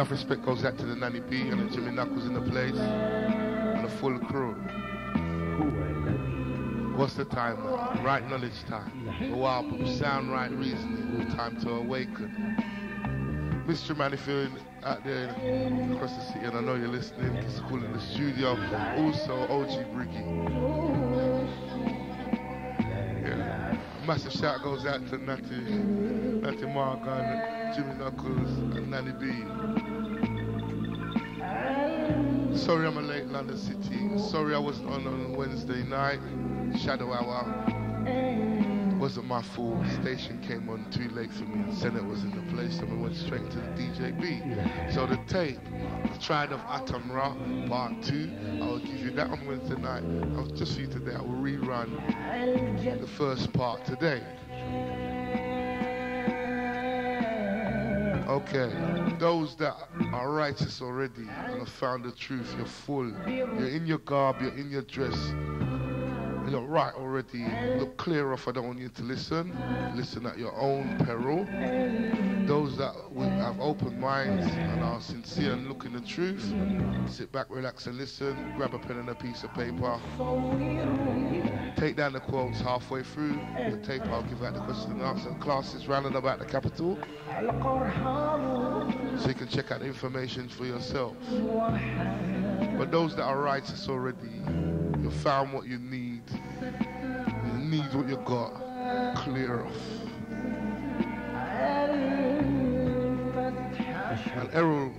Enough respect goes out to the Nanny B and the Jimmy Knuckles in the place and the full crew. What's the time now? Right knowledge time. The wild sound right reasoning. Time to awaken. Mr. Man, if you're out there across the city and I know you're listening, it's cool in the studio. Also, OG Briggy. Yeah. Massive shout goes out to Natty, Natty Morgan, Jimmy Knuckles, and Nanny B. Sorry I'm a late London City. Sorry I wasn't on on Wednesday night. Shadow Hour. Wasn't my fault. Station came on too late for me and Senate was in the place and we went straight to the DJB. So the tape, the Triad of Atum Re, part two, I will give you that on Wednesday night. I was just you today, I will rerun the first part today. Okay, those that are righteous already and have found the truth, you're full. You're in your garb, you're in your dress. You're right already. Look clear off, I don't want you to listen. Listen at your own peril. Those that have open minds and are sincere and look in the truth, sit back, relax and listen. Grab a pen and a piece of paper. Take down the quotes halfway through the tape. I'll give out the question and answer classes round and about the capital. So you can check out the information for yourself. But those that are righteous already, you've found what you need. Need what you got. Clear off. And Errol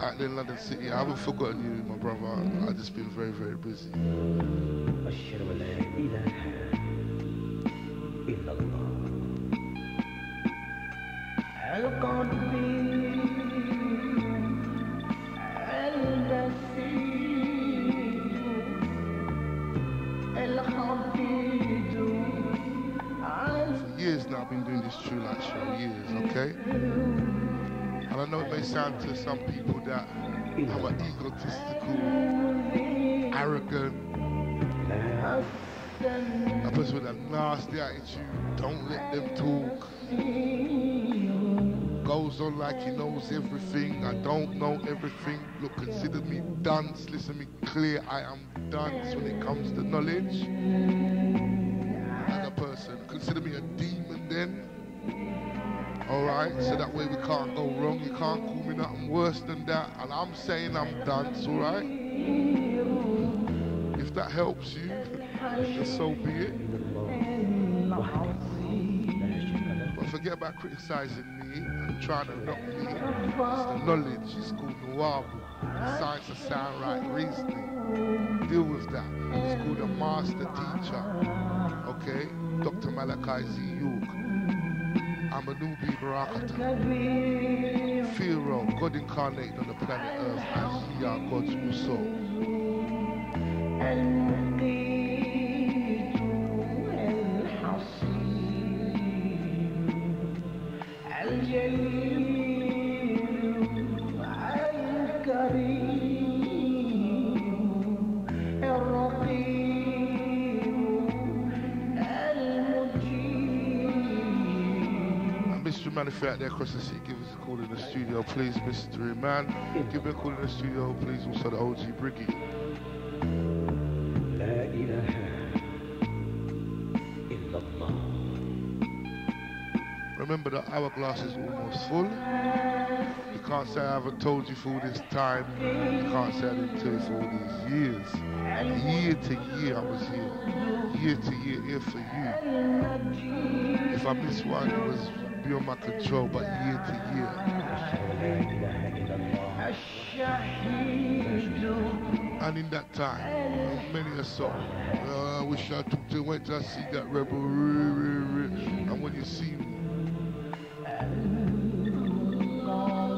out in London City, I haven't forgotten you, my brother. I've just been very, very busy. I've been doing this True Light show, years, okay? And I know it may sound to some people that I'm an egotistical, arrogant, a person with a nasty attitude, don't let them talk. Goes on like he knows everything, I don't know everything. Look, consider me dunce, listen me clear, I am dunce when it comes to knowledge. As a person, consider me a then. Alright, so that way we can't go wrong. You can't call me nothing worse than that. And I'm saying I'm dunce, alright? If that helps you, then so be it. But forget about criticizing me and trying to knock me. It's the knowledge. It's called Nuwaubu. Science of sound right reasoning. Deal with that. It's called a master teacher. Okay? Dr. Malachi Z. I'm a newbie Barakata. Pharaoh, God incarnate on the planet Earth as are God's Muso. Man, if you're out there across the city, give us a call in the studio, please, Mr. Man. Give me a call in the studio, please, also the OG Briggy. Remember the hourglass is almost full. You can't say I haven't told you for all this time. You can't say I didn't tell you for all these years. Year to year I was here. Year to year here for you. If I miss one, it was beyond my control, but year to year. And in that time, many a song. Uh, I wish I took to went to see that rebel. And when you see me,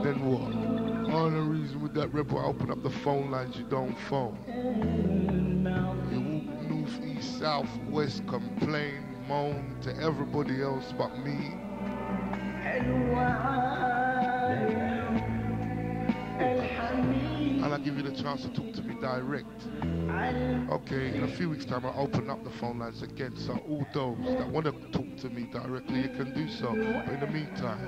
then what? Only the reason with that rebel, I open up the phone lines, you don't phone. You walk north, east, south, west, complain, moan to everybody else but me. And I give you the chance to talk to me direct. Okay, in a few weeks' time, I'll open up the phone lines again. So, all those that want to talk to me directly, you can do so. But in the meantime,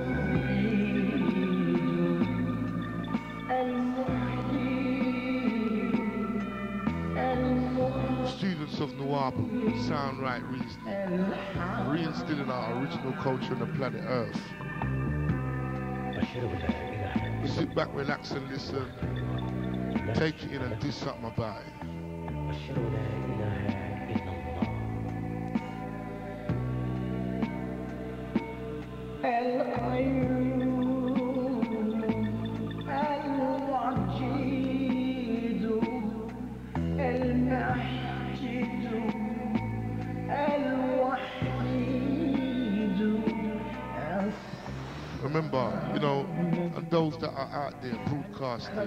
students of Nuwaubu, sound right reason, reinstilling our original culture on the planet Earth. Sit back, relax and listen. Take it in and do something about it. That are out there broadcasting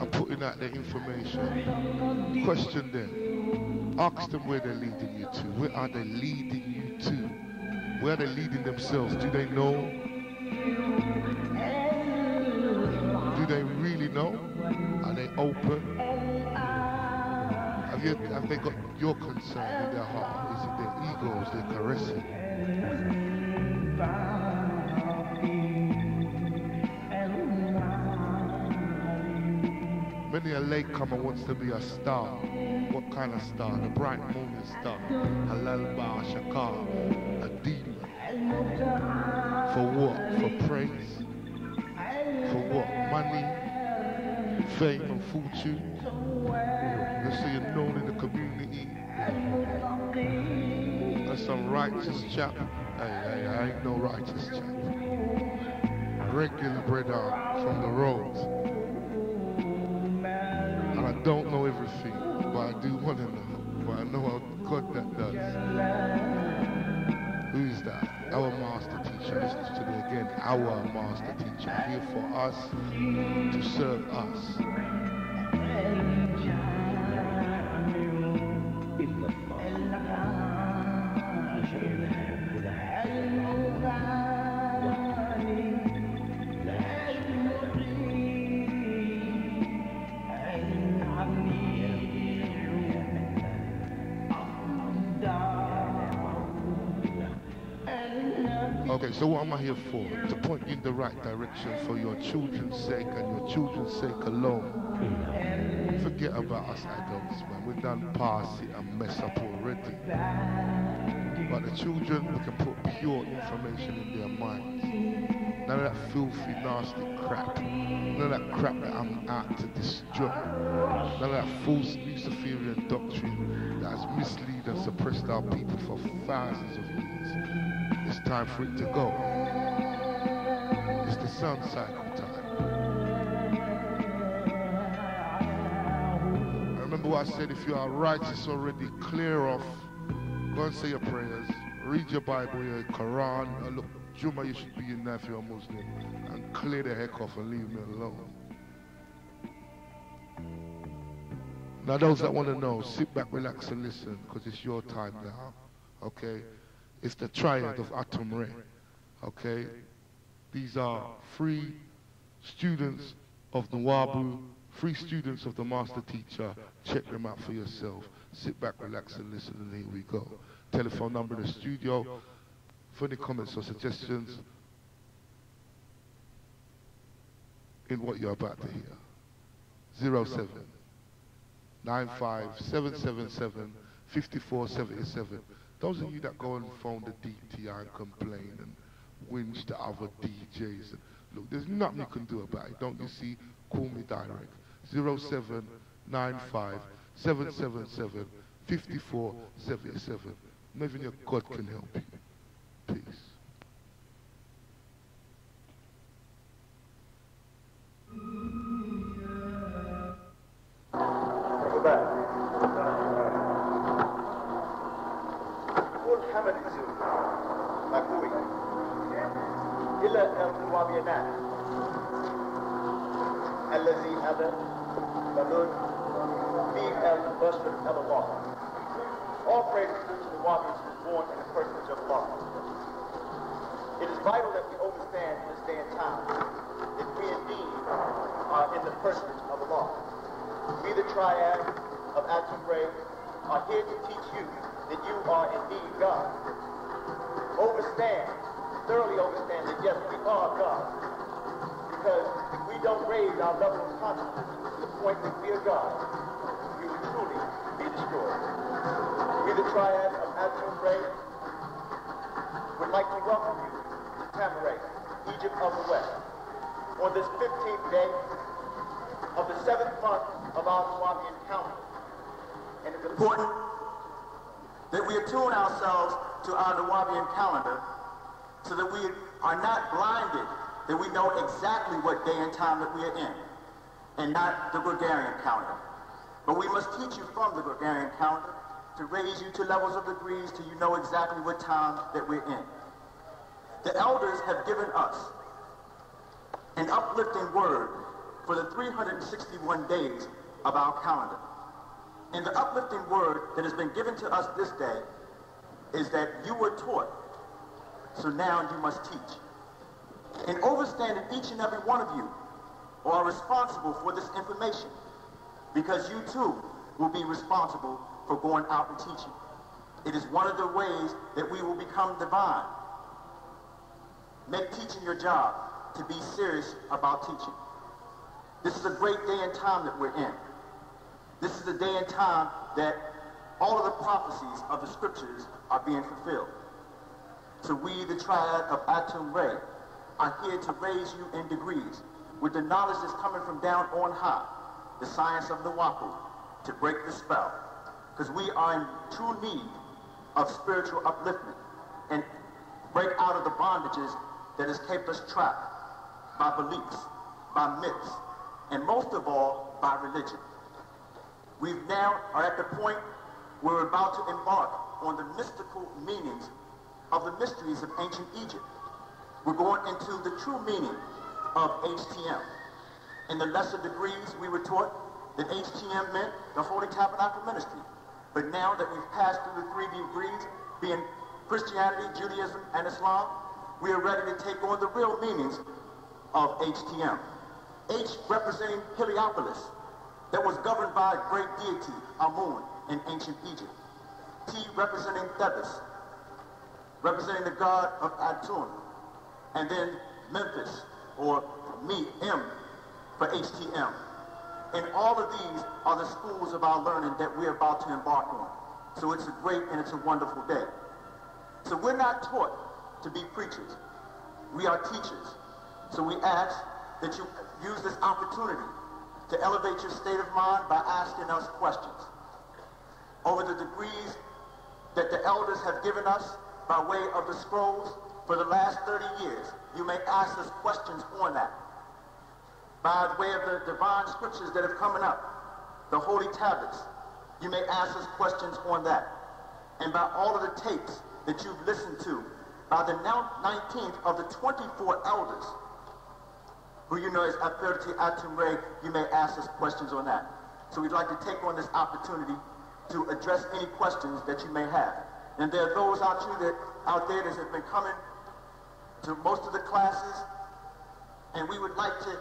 and putting out their information, question them. Ask them where they're leading you to. Where are they leading you to? Where are they leading themselves? Do they know? Do they really know? Are they open? Have, you, have they got your concern in their heart? Is it their egos they're caressing? Many a latecomer wants to be a star. What kind of star? The bright morning star. Halal Ba Shakar. A demon. For what? For praise? For what? Money? Fame and fortune? Just so you're known in the community. That's some righteous chap. Hey, hey, I ain't no righteous chap. Regular bread on from the roads don't know everything, but I do want to know. But I know a God that does. Who is that? Our master teacher. Listen to me again. Our master teacher. Here for us to serve us. So what am I here for? To point you in the right direction for your children's sake and your children's sake alone. Forget about us adults, man. We've done past it and mess up already. But the children, we can put pure information in their minds. None of that filthy, nasty crap. None of that crap that I'm out to destroy. None of that false Luciferian doctrine that has misled and suppressed our people for thousands of years. It's time for it to go. It's the sun cycle time. Remember what I said, if you are righteous already, clear off. Go and say your prayers. Read your Bible, your Quran. Look, Juma, you should be in there if you're a Muslim. And clear the heck off and leave me alone. Now, those that want to know, sit back, relax, and listen, because it's your time now. Okay? It's the triad of Atum Re. Okay? These are free students of the Wabu, free students of the master teacher. Check them out for yourself. Sit back, relax, and listen, and here we go. Telephone number in the studio. For any comments or suggestions in what you're about to hear. 07 95 777 5477. Those of you that go and phone the DTI and complain and whinge to other DJs, look, there's nothing you can do about it. Don't you see? Call me direct. 0795 777 5477. Not your God can help you. Peace. إلى روابينا الذي هذا of All praise to the one who born in the personage of Allah. It is vital that we understand in this day and time that we indeed are in the personage of Allah. We the triad of Atum Re are here to teach you that you are indeed God. Understand thoroughly understand that yes, we are God. Because if we don't raise our level of consciousness to the point that we are God, we will truly be destroyed. We, the triad of Atum Re would like to welcome you to Tama-Re, Egypt of the West, on this 15th day of the seventh month of our Nubian calendar. And it's important that we attune ourselves to our Nubian calendar so that we are not blinded, that we know exactly what day and time that we are in, and not the Gregorian calendar. But we must teach you from the Gregorian calendar to raise you to levels of degrees till you know exactly what time that we're in. The elders have given us an uplifting word for the 361 days of our calendar. And the uplifting word that has been given to us this day is that you were taught, so now you must teach. And overstanding each and every one of you are responsible for this information because you too will be responsible for going out and teaching. It is one of the ways that we will become divine. Make teaching your job to be serious about teaching. This is a great day and time that we're in. This is the day and time that all of the prophecies of the scriptures are being fulfilled. So we, the triad of Atum Re, are here to raise you in degrees. With the knowledge that's coming from down on high, the science of the Wapu, to break the spell. Because we are in true need of spiritual upliftment and break out of the bondages that has kept us trapped by beliefs, by myths, and most of all, by religion. We now are at the point where we're about to embark on the mystical meanings of the mysteries of ancient Egypt. We're going into the true meaning of HTM. In the lesser degrees, we were taught that HTM meant the Holy Tabernacle Ministry. But now that we've passed through the three degrees, being Christianity, Judaism, and Islam, we are ready to take on the real meanings of HTM. H representing Heliopolis, that was governed by a great deity, Amun, in ancient Egypt. T representing Thebes, representing the god of Atun. And then Memphis, or me, M, for HTM. And all of these are the schools of our learning that we're about to embark on. So it's a great and it's a wonderful day. So we're not taught to be preachers. We are teachers. So we ask that you use this opportunity to elevate your state of mind by asking us questions. Over the degrees that the elders have given us by way of the scrolls for the last 30 years, you may ask us questions on that by way of the divine scriptures that have coming up, the holy tablets. You may ask us questions on that. And by all of the tapes that you've listened to, by the 19th of the 24 elders, who you know is Authority Atum Re, you may ask us questions on that. So we'd like to take on this opportunity to address any questions that you may have. And there are those out, you that, out there that have been coming to most of the classes, and we would like to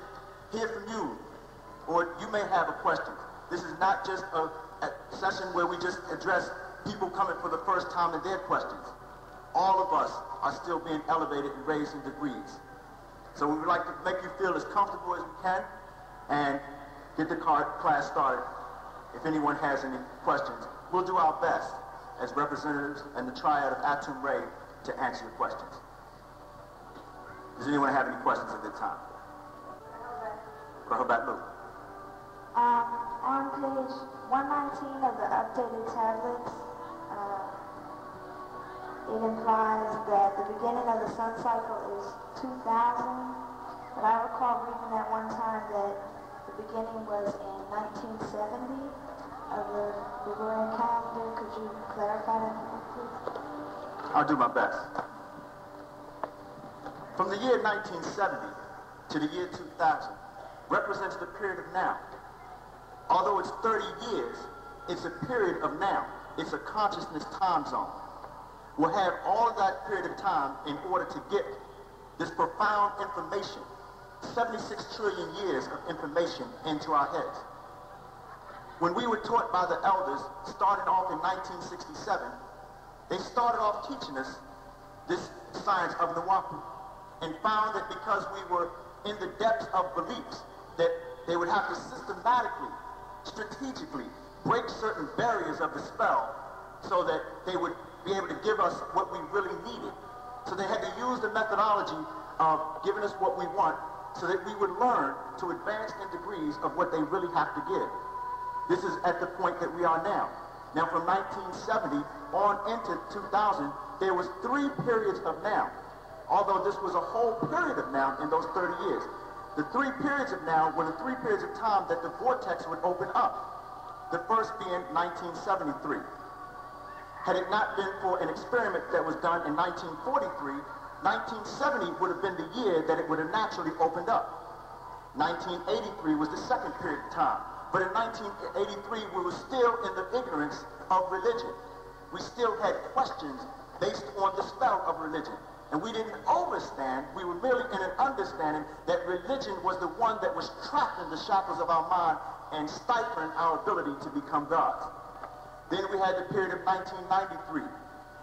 hear from you, or you may have a question. This is not just a, a session where we just address people coming for the first time and their questions. All of us are still being elevated and raised in degrees. So we would like to make you feel as comfortable as we can and get the class started. If anyone has any questions, we'll do our best as representatives and the triad of Atum Re to answer your questions. Does anyone have any questions at this time? Rahobat Luke. Um, on page 119 of the updated tablets, uh, it implies that the beginning of the sun cycle is 2000. But I recall reading at one time that the beginning was in 1970 of the Gregorian calendar. Could you clarify that, please? I'll do my best. From the year 1970 to the year 2000, represents the period of now. Although it's 30 years, it's a period of now. It's a consciousness time zone. We'll have all of that period of time in order to get this profound information, 76 trillion years of information into our heads. When we were taught by the elders, starting off in 1967, they started off teaching us this science of Nuwaubu and found that because we were in the depths of beliefs, that they would have to systematically, strategically break certain barriers of the spell so that they would be able to give us what we really needed. So they had to use the methodology of giving us what we want so that we would learn to advance in degrees of what they really have to give. This is at the point that we are now. Now from 1970 on into 2000, there was three periods of now, although this was a whole period of now in those 30 years. The three periods of now were the three periods of time that the vortex would open up. The first being 1973. Had it not been for an experiment that was done in 1943, 1970 would have been the year that it would have naturally opened up. 1983 was the second period of time. But in 1983, we were still in the ignorance of religion. We still had questions based on the spell of religion. And we didn't understand, we were merely in an understanding that religion was the one that was trapped in the shackles of our mind and stifling our ability to become gods. Then we had the period of 1993.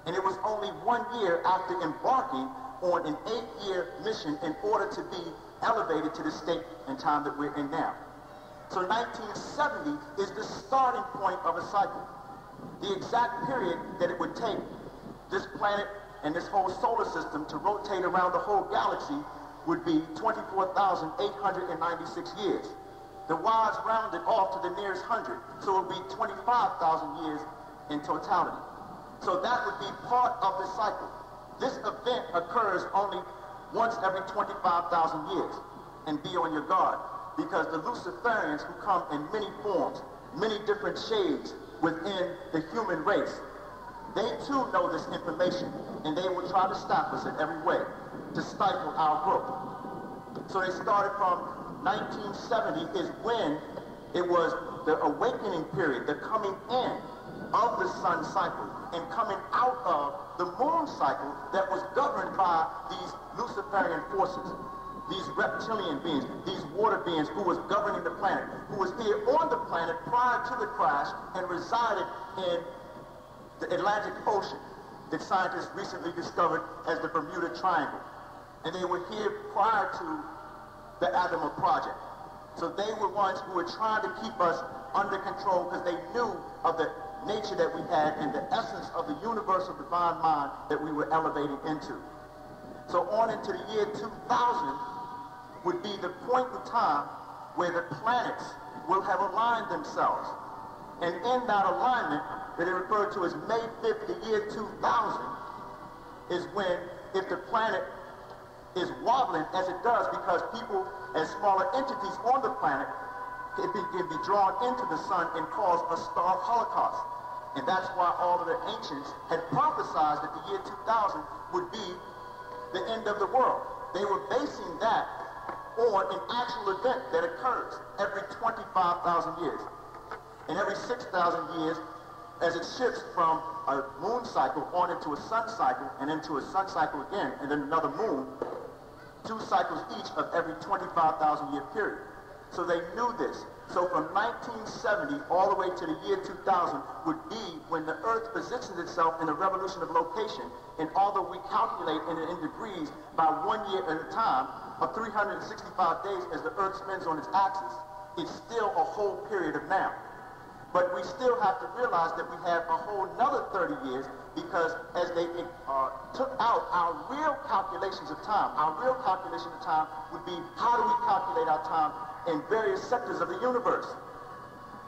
And it was only one year after embarking on an eight-year mission in order to be elevated to the state and time that we're in now. So 1970 is the starting point of a cycle. The exact period that it would take this planet and this whole solar system to rotate around the whole galaxy would be 24,896 years. The wise rounded off to the nearest hundred, so it would be 25,000 years in totality. So that would be part of the cycle. This event occurs only once every 25,000 years. And be on your guard, because the Luciferians who come in many forms, many different shades within the human race, they too know this information, and they will try to stop us in every way to stifle our growth. So they started from 1970 is when it was the awakening period, the coming in of the sun cycle and coming out of the moon cycle that was governed by these Luciferian forces, these reptilian beings, these water beings who was governing the planet, who was here on the planet prior to the crash and resided in the Atlantic Ocean that scientists recently discovered as the Bermuda Triangle. And they were here prior to the Adama Project. So they were ones who were trying to keep us under control because they knew of the nature that we had and the essence of the universal divine mind that we were elevating into. So on into the year 2000 would be the point in time where the planets will have aligned themselves. And in that alignment, that are referred to as May 5th, the year 2000, is when, if the planet is wobbling as it does because people and smaller entities on the planet can be, can be drawn into the sun and cause a star holocaust. And that's why all of the ancients had prophesied that the year 2000 would be the end of the world. They were basing that on an actual event that occurs every 25,000 years. And every 6,000 years, as it shifts from a moon cycle on into a sun cycle and into a sun cycle again and then another moon, two cycles each of every 25,000 year period. So they knew this. So from 1970 all the way to the year 2000 would be when the Earth positions itself in a revolution of location. And although we calculate in, in degrees by one year at a time, of 365 days as the Earth spins on its axis, it's still a whole period of now. But we still have to realize that we have a whole another 30 years because as they uh, took out our real calculations of time, our real calculation of time would be how do we calculate our time in various sectors of the universe.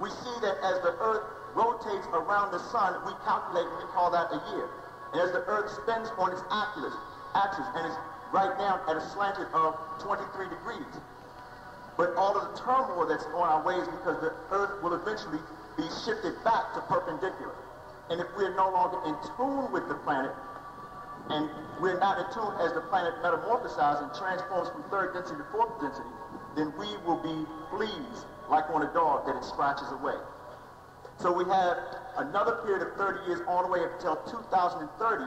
We see that as the earth rotates around the sun, we calculate and we call that a year. And as the earth spins on its axis, axis and it's right now at a slanted of 23 degrees. But all of the turmoil that's on our ways because the earth will eventually be shifted back to perpendicular. And if we're no longer in tune with the planet, and we're not in tune as the planet metamorphosizes and transforms from third density to fourth density, then we will be fleas like on a dog that it scratches away. So we have another period of 30 years all the way up until 2030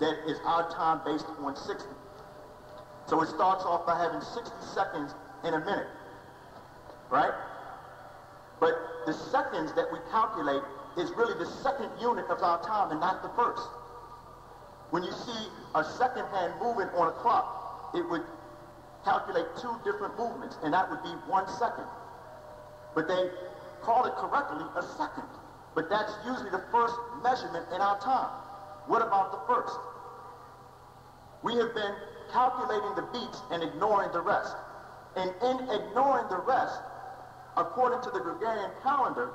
that is our time based on 60. So it starts off by having 60 seconds in a minute, right? But the seconds that we calculate is really the second unit of our time and not the first. When you see a second hand moving on a clock, it would calculate two different movements, and that would be one second. But they call it correctly a second. But that's usually the first measurement in our time. What about the first? We have been calculating the beats and ignoring the rest. And in ignoring the rest, according to the Gregorian calendar,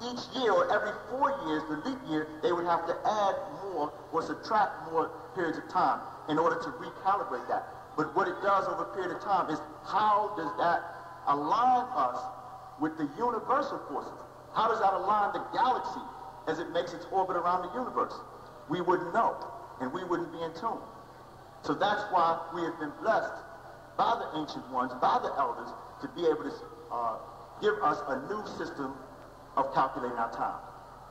each year or every four years, the leap year, they would have to add more or subtract more periods of time in order to recalibrate that. But what it does over a period of time is how does that align us with the universal forces? How does that align the galaxy as it makes its orbit around the universe? We wouldn't know, and we wouldn't be in tune. So that's why we have been blessed by the ancient ones, by the elders, to be able to uh, give us a new system of calculating our time.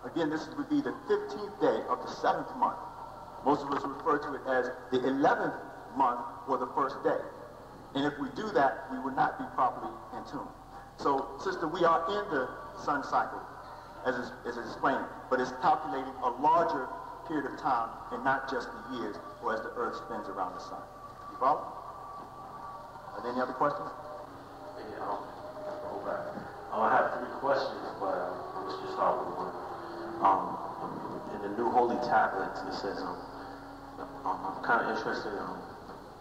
Again, this would be the 15th day of the seventh month. Most of us refer to it as the 11th month or the first day. And if we do that, we would not be properly in tune. So, sister, we are in the sun cycle, as is, as is explained, but it's calculating a larger period of time and not just the years or as the earth spins around the sun. You follow? Are there any other questions? Yeah, I'll. Um, I have three questions, but um, let's just start with one. Um, in the new holy tablets, it says, um, um I'm kind of interested in, um,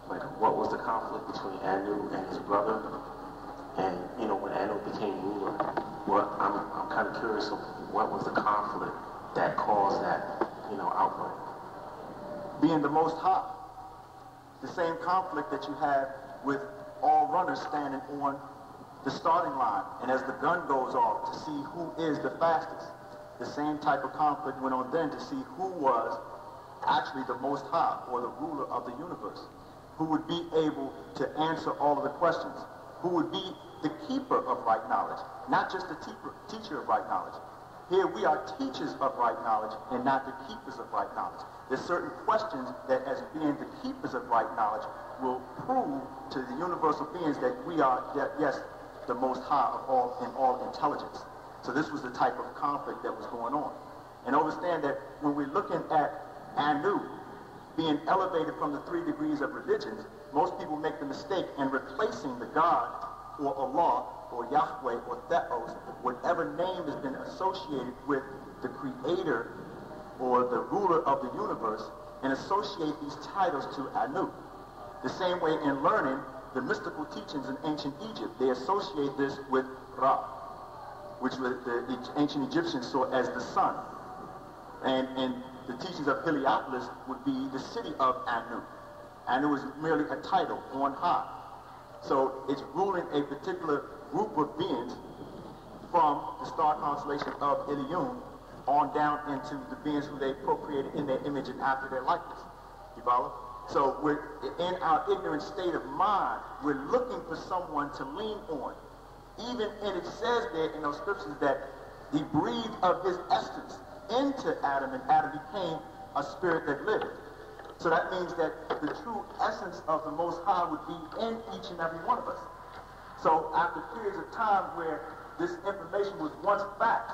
like, what was the conflict between Anu and his brother? And, you know, when Anu became ruler, what, I'm, I'm kind of curious of what was the conflict that caused that, you know, outbreak? Being the most high. The same conflict that you have with all runners standing on the starting line. And as the gun goes off to see who is the fastest. The same type of conflict went on then to see who was actually the most high or the ruler of the universe. Who would be able to answer all of the questions. Who would be the keeper of right knowledge, not just the teacher, teacher of right knowledge. Here we are teachers of right knowledge and not the keepers of right knowledge. There's certain questions that as being the keepers of right knowledge will prove to the universal beings that we are, yes, the most high of all in all intelligence. So this was the type of conflict that was going on. And understand that when we're looking at Anu being elevated from the three degrees of religions, most people make the mistake in replacing the God or Allah or Yahweh or Theos, whatever name has been associated with the creator or the ruler of the universe, and associate these titles to Anu. The same way in learning the mystical teachings in ancient Egypt, they associate this with Ra, which the ancient Egyptians saw as the sun. And, and the teachings of Heliopolis would be the city of Anu. Anu is merely a title on high. So it's ruling a particular group of beings from the star constellation of Ilion on down into the beings who they procreated in their image and after their likeness. You follow? So we're in our ignorant state of mind, we're looking for someone to lean on. Even and it says there in those scriptures that he breathed of his essence into Adam, and Adam became a spirit that lived. So that means that the true essence of the Most High would be in each and every one of us. So after periods of time where this information was once fact,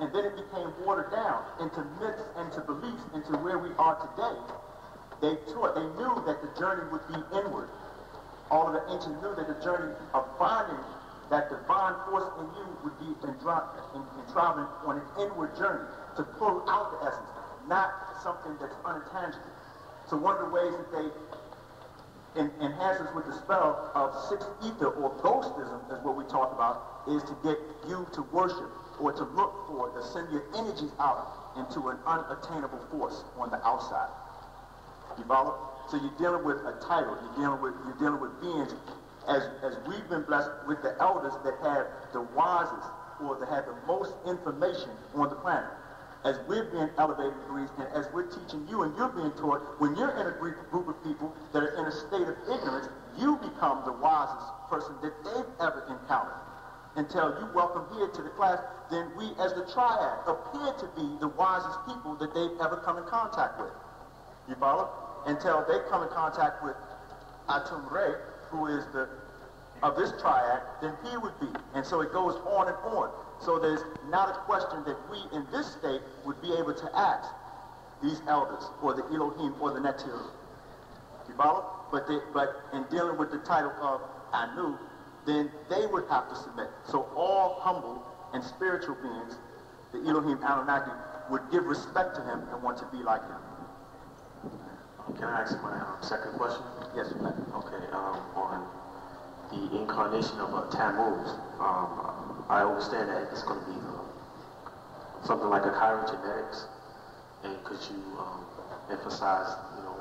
and then it became watered down into myths and to beliefs into where we are today, they taught, they knew that the journey would be inward. All of the ancients knew that the journey of finding that divine force in you would be in traveling on an inward journey to pull out the essence, not something that's unintangible. So one of the ways that they en- enhance us with the spell of sixth ether or ghostism is what we talk about, is to get you to worship or to look for, to send your energies out into an unattainable force on the outside. You follow? So you're dealing with a title. You're dealing with you're dealing with beings as as we've been blessed with the elders that have the wisest or that have the most information on the planet as we're being elevated degrees and as we're teaching you and you're being taught, when you're in a group, group of people that are in a state of ignorance, you become the wisest person that they've ever encountered. Until you welcome here to the class, then we as the triad appear to be the wisest people that they've ever come in contact with. You follow? Until they come in contact with Atum Re, who is the of this triad, then he would be. And so it goes on and on. So there's not a question that we in this state would be able to ask these elders or the Elohim or the Netil. You follow? But, they, but in dealing with the title of Anu, then they would have to submit. So all humble and spiritual beings the Elohim Anunnaki would give respect to him and want to be like him. Can I ask my um, second question? Yes, ma'am. Okay, um, on the incarnation of uh, Tammuz, um, I understand that it's going to be uh, something like a chirogenetics, and could you um, emphasize, you know,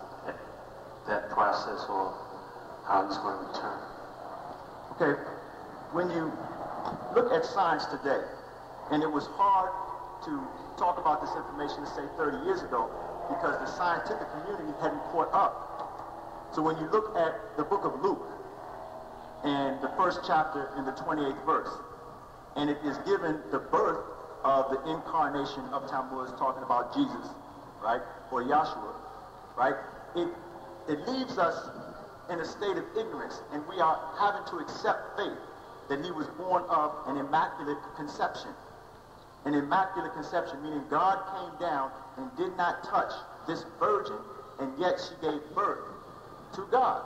that, process or how he's going to return? Okay, when you look at science today, and it was hard to talk about this information, say 30 years ago, because the scientific community hadn't caught up. So when you look at the book of Luke, and the first chapter in the 28th verse, and it is given the birth of the incarnation of Tammuz, talking about Jesus, right, or Yahshua, right, it, it leaves us in a state of ignorance, and we are having to accept faith that he was born of an immaculate conception. An immaculate conception, meaning God came down and did not touch this virgin, and yet she gave birth to God.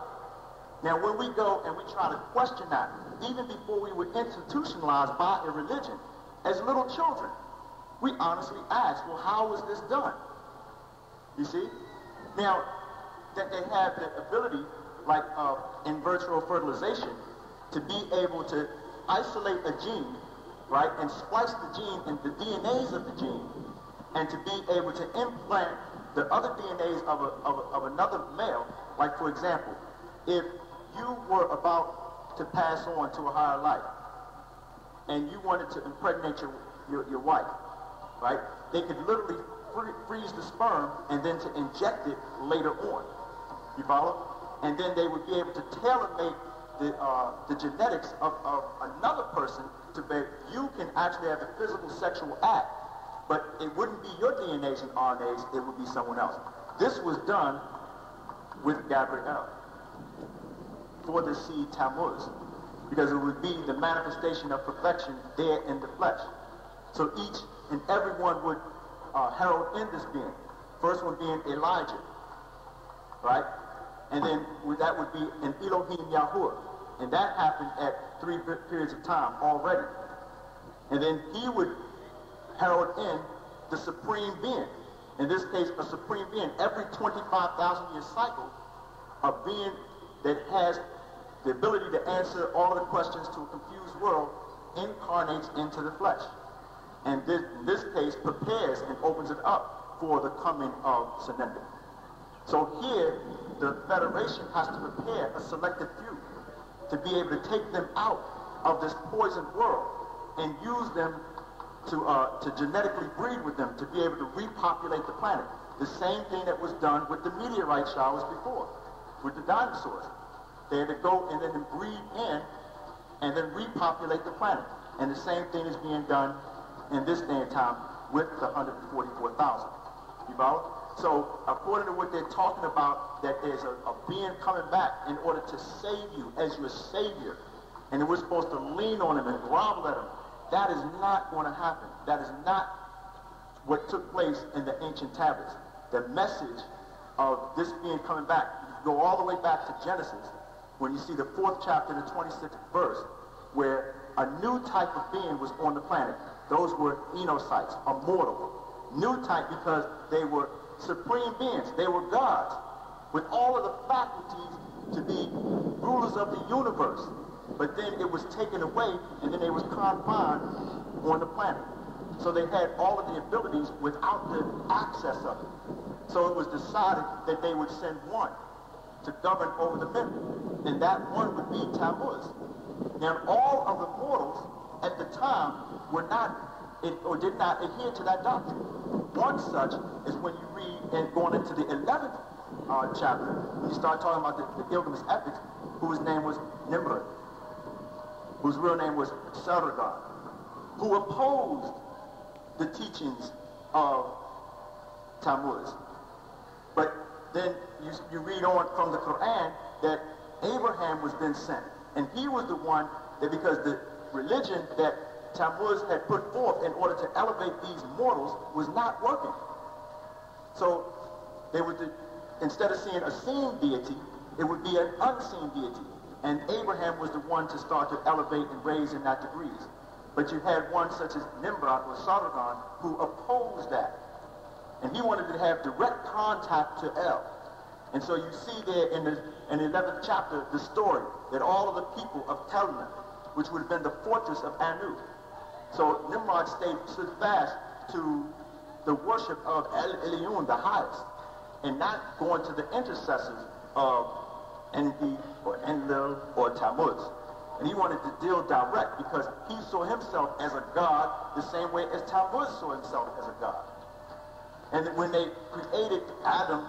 Now, when we go and we try to question that, even before we were institutionalized by a religion, as little children, we honestly ask, well, how was this done? You see? Now, that they have the ability, like uh, in vitro fertilization, to be able to isolate a gene, right, and splice the gene in the DNAs of the gene, and to be able to implant the other DNAs of, a, of, a, of another male, like for example, if you were about to pass on to a higher life, and you wanted to impregnate your, your, your wife, right, they could literally free, freeze the sperm and then to inject it later on. You follow? And then they would be able to tailor-make the, uh, the genetics of, of another person to be, you can actually have a physical sexual act, but it wouldn't be your DNAs and RNAs, it would be someone else. This was done with Gabriel for the seed Tammuz, because it would be the manifestation of perfection there in the flesh. So each and every one would uh, herald in this being. First one being Elijah, right? And then that would be an Elohim Yahuwah. And that happened at three periods of time already. And then he would herald in the supreme being. In this case, a supreme being. Every 25,000 year cycle, a being that has the ability to answer all of the questions to a confused world incarnates into the flesh. And this, in this case, prepares and opens it up for the coming of Senenda. So here, the Federation has to prepare a selected few to be able to take them out of this poisoned world and use them to, uh, to genetically breed with them to be able to repopulate the planet. The same thing that was done with the meteorite showers before, with the dinosaurs. They had to go and then breed in and then repopulate the planet. And the same thing is being done in this day and time with the 144,000. You follow? So according to what they're talking about, that there's a, a being coming back in order to save you as your savior, and we're supposed to lean on him and grovel at him. That is not going to happen. That is not what took place in the ancient tablets. The message of this being coming back, you go all the way back to Genesis, when you see the fourth chapter, the 26th verse, where a new type of being was on the planet. Those were Enocytes, immortal. New type because they were supreme beings. They were gods with all of the faculties to be rulers of the universe. But then it was taken away and then they was confined on the planet. So they had all of the abilities without the access of it. So it was decided that they would send one to govern over the men. And that one would be Tammuz. Now all of the mortals at the time were not or did not adhere to that doctrine. One such is when you read and going into the 11th uh, chapter, when you start talking about the, the Gilgamesh epics, whose name was Nimrod, whose real name was Sargon, who opposed the teachings of Tammuz. Then you, you read on from the Quran that Abraham was then sent. And he was the one that because the religion that Tammuz had put forth in order to elevate these mortals was not working. So they would, instead of seeing a seen deity, it would be an unseen deity. And Abraham was the one to start to elevate and raise in that degrees. But you had one such as Nimrod or Sargon who opposed that. And he wanted to have direct contact to El. And so you see there in the, in the 11th chapter the story that all of the people of Telman, which would have been the fortress of Anu. So Nimrod stayed fast to the worship of El Elyon, the highest, and not going to the intercessors of Enki or Enlil or Tammuz. And he wanted to deal direct because he saw himself as a god the same way as Tammuz saw himself as a god. And when they created Adam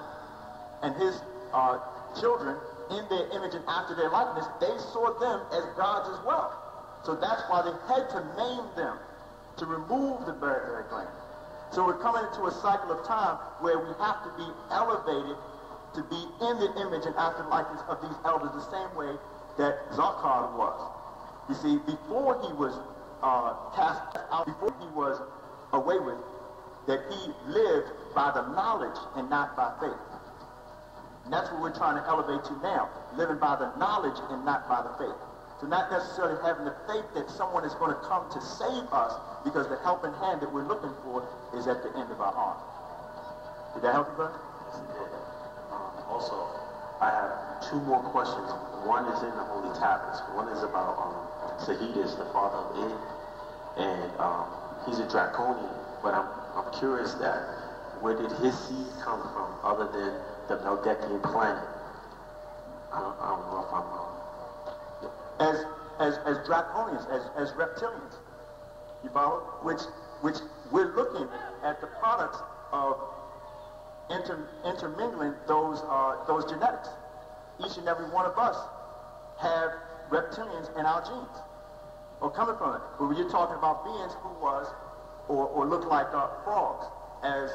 and his uh, children in their image and after their likeness, they saw them as gods as well. So that's why they had to name them to remove the barbaric claim. So we're coming into a cycle of time where we have to be elevated to be in the image and after likeness of these elders the same way that Zachar was. You see, before he was uh, cast out, before he was away with, that he lived by the knowledge and not by faith. And that's what we're trying to elevate to now, living by the knowledge and not by the faith. So not necessarily having the faith that someone is going to come to save us because the helping hand that we're looking for is at the end of our arm. Did that help you, brother? Yes, it did. Um, also, I have two more questions. One is in the Holy Tablets. One is about um, Sahidus, the father of Id, and um, he's a draconian. But I'm, I'm curious that where did his seed come from other than the Meldekian planet? I don't, I don't know if I'm wrong as, as, as draconians, as, as reptilians. You follow? Which, which we're looking at the products of inter, intermingling those, uh, those genetics. Each and every one of us have reptilians in our genes, or coming from it. But you're talking about beings who was, or, or look like uh, frogs, as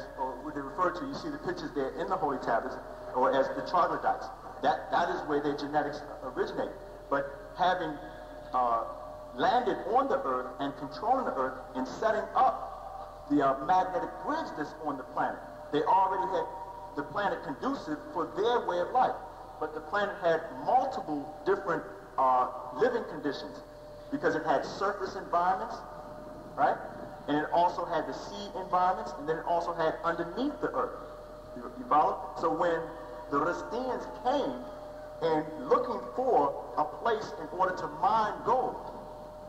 they refer to, you see the pictures there in the holy tablets, or as the troglodytes. That, that is where their genetics originate. But having uh, landed on the earth and controlling the earth and setting up the uh, magnetic bridge that's on the planet. They already had the planet conducive for their way of life. But the planet had multiple different uh, living conditions because it had surface environments, right? And it also had the sea environments, and then it also had underneath the earth. You, you follow? So when the Restians came and looking for a place in order to mine gold.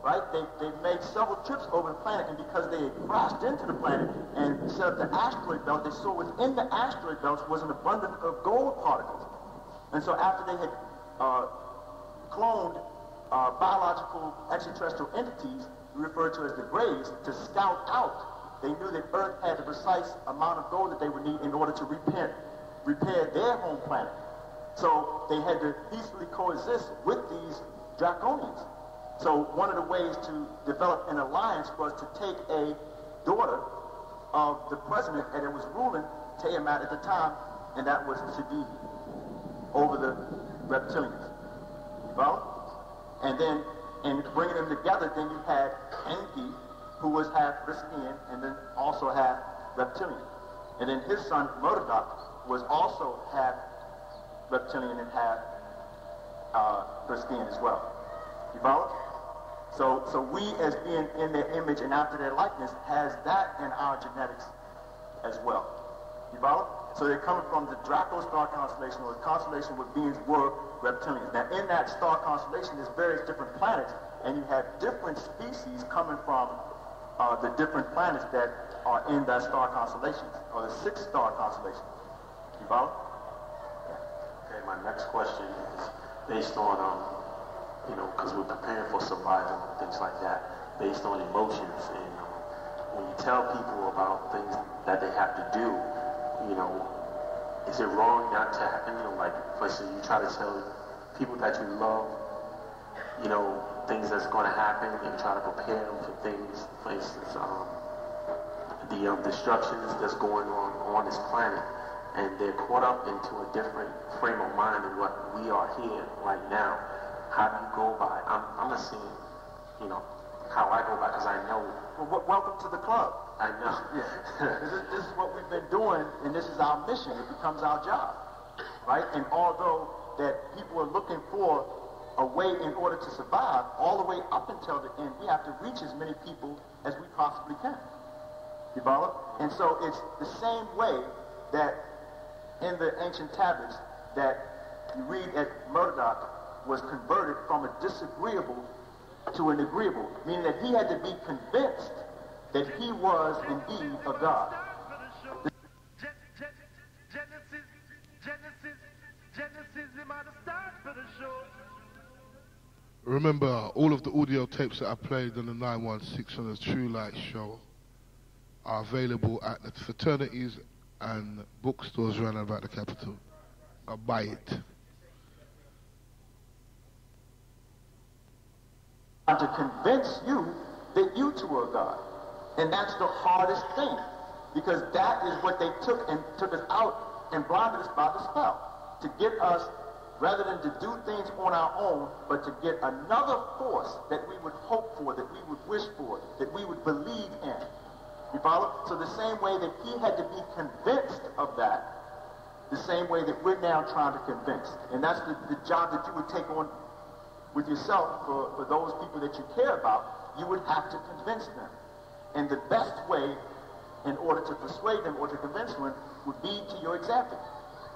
Right? They, they've made several trips over the planet, and because they had crashed into the planet and set up the asteroid belt, they saw within the asteroid belts was an abundance of gold particles. And so after they had uh, cloned uh, biological extraterrestrial entities, referred to as the Greys, to scout out, they knew that Earth had the precise amount of gold that they would need in order to repair, repair their home planet. So they had to peacefully coexist with these draconians. So one of the ways to develop an alliance was to take a daughter of the president that was ruling Tiamat at the time, and that was Siddiqui, over the reptilians. Well, and then in bringing them together, then you had Enki, who was half Riskian, and then also half reptilian. And then his son, Merodach, was also half reptilian and half uh, skin as well. You follow? So, so we as being in their image and after their likeness has that in our genetics as well. You follow? So they're coming from the Draco star constellation or the constellation where beings were reptilians. Now in that star constellation there's various different planets and you have different species coming from uh, the different planets that are in that star constellation or the six star constellation. You follow? Okay, my next question is based on, um, you know, because we're preparing for survival and things like that, based on emotions. And um, when you tell people about things that they have to do, you know, is it wrong not to, you know, like, for instance, you try to tell people that you love, you know, things that's going to happen and try to prepare them for things, for instance, um, the um, destructions that's going on on this planet and they're caught up into a different frame of mind than what we are here right now. How do you go by? I'm, I'm not saying, you know, how I go by because I know. Well, welcome to the club. I know. Yeah. this, is, this is what we've been doing, and this is our mission. It becomes our job, right? And although that people are looking for a way in order to survive all the way up until the end. We have to reach as many people as we possibly can. You follow? And so it's the same way that in the ancient tablets that you read at Marduk was converted from a disagreeable to an agreeable, meaning that he had to be convinced that he was indeed a God. Remember, all of the audio tapes that I played on the 916 on the True Light show are available at the fraternities and bookstores around about the capital. Go buy it. And To convince you that you two are God. And that's the hardest thing. Because that is what they took and took us out and blinded us by the spell. To get us rather than to do things on our own, but to get another force that we would hope for, that we would wish for, that we would believe in. You follow? So the same way that he had to be convinced of that, the same way that we're now trying to convince. And that's the, the job that you would take on with yourself for, for those people that you care about. You would have to convince them. And the best way in order to persuade them or to convince them would be to your example,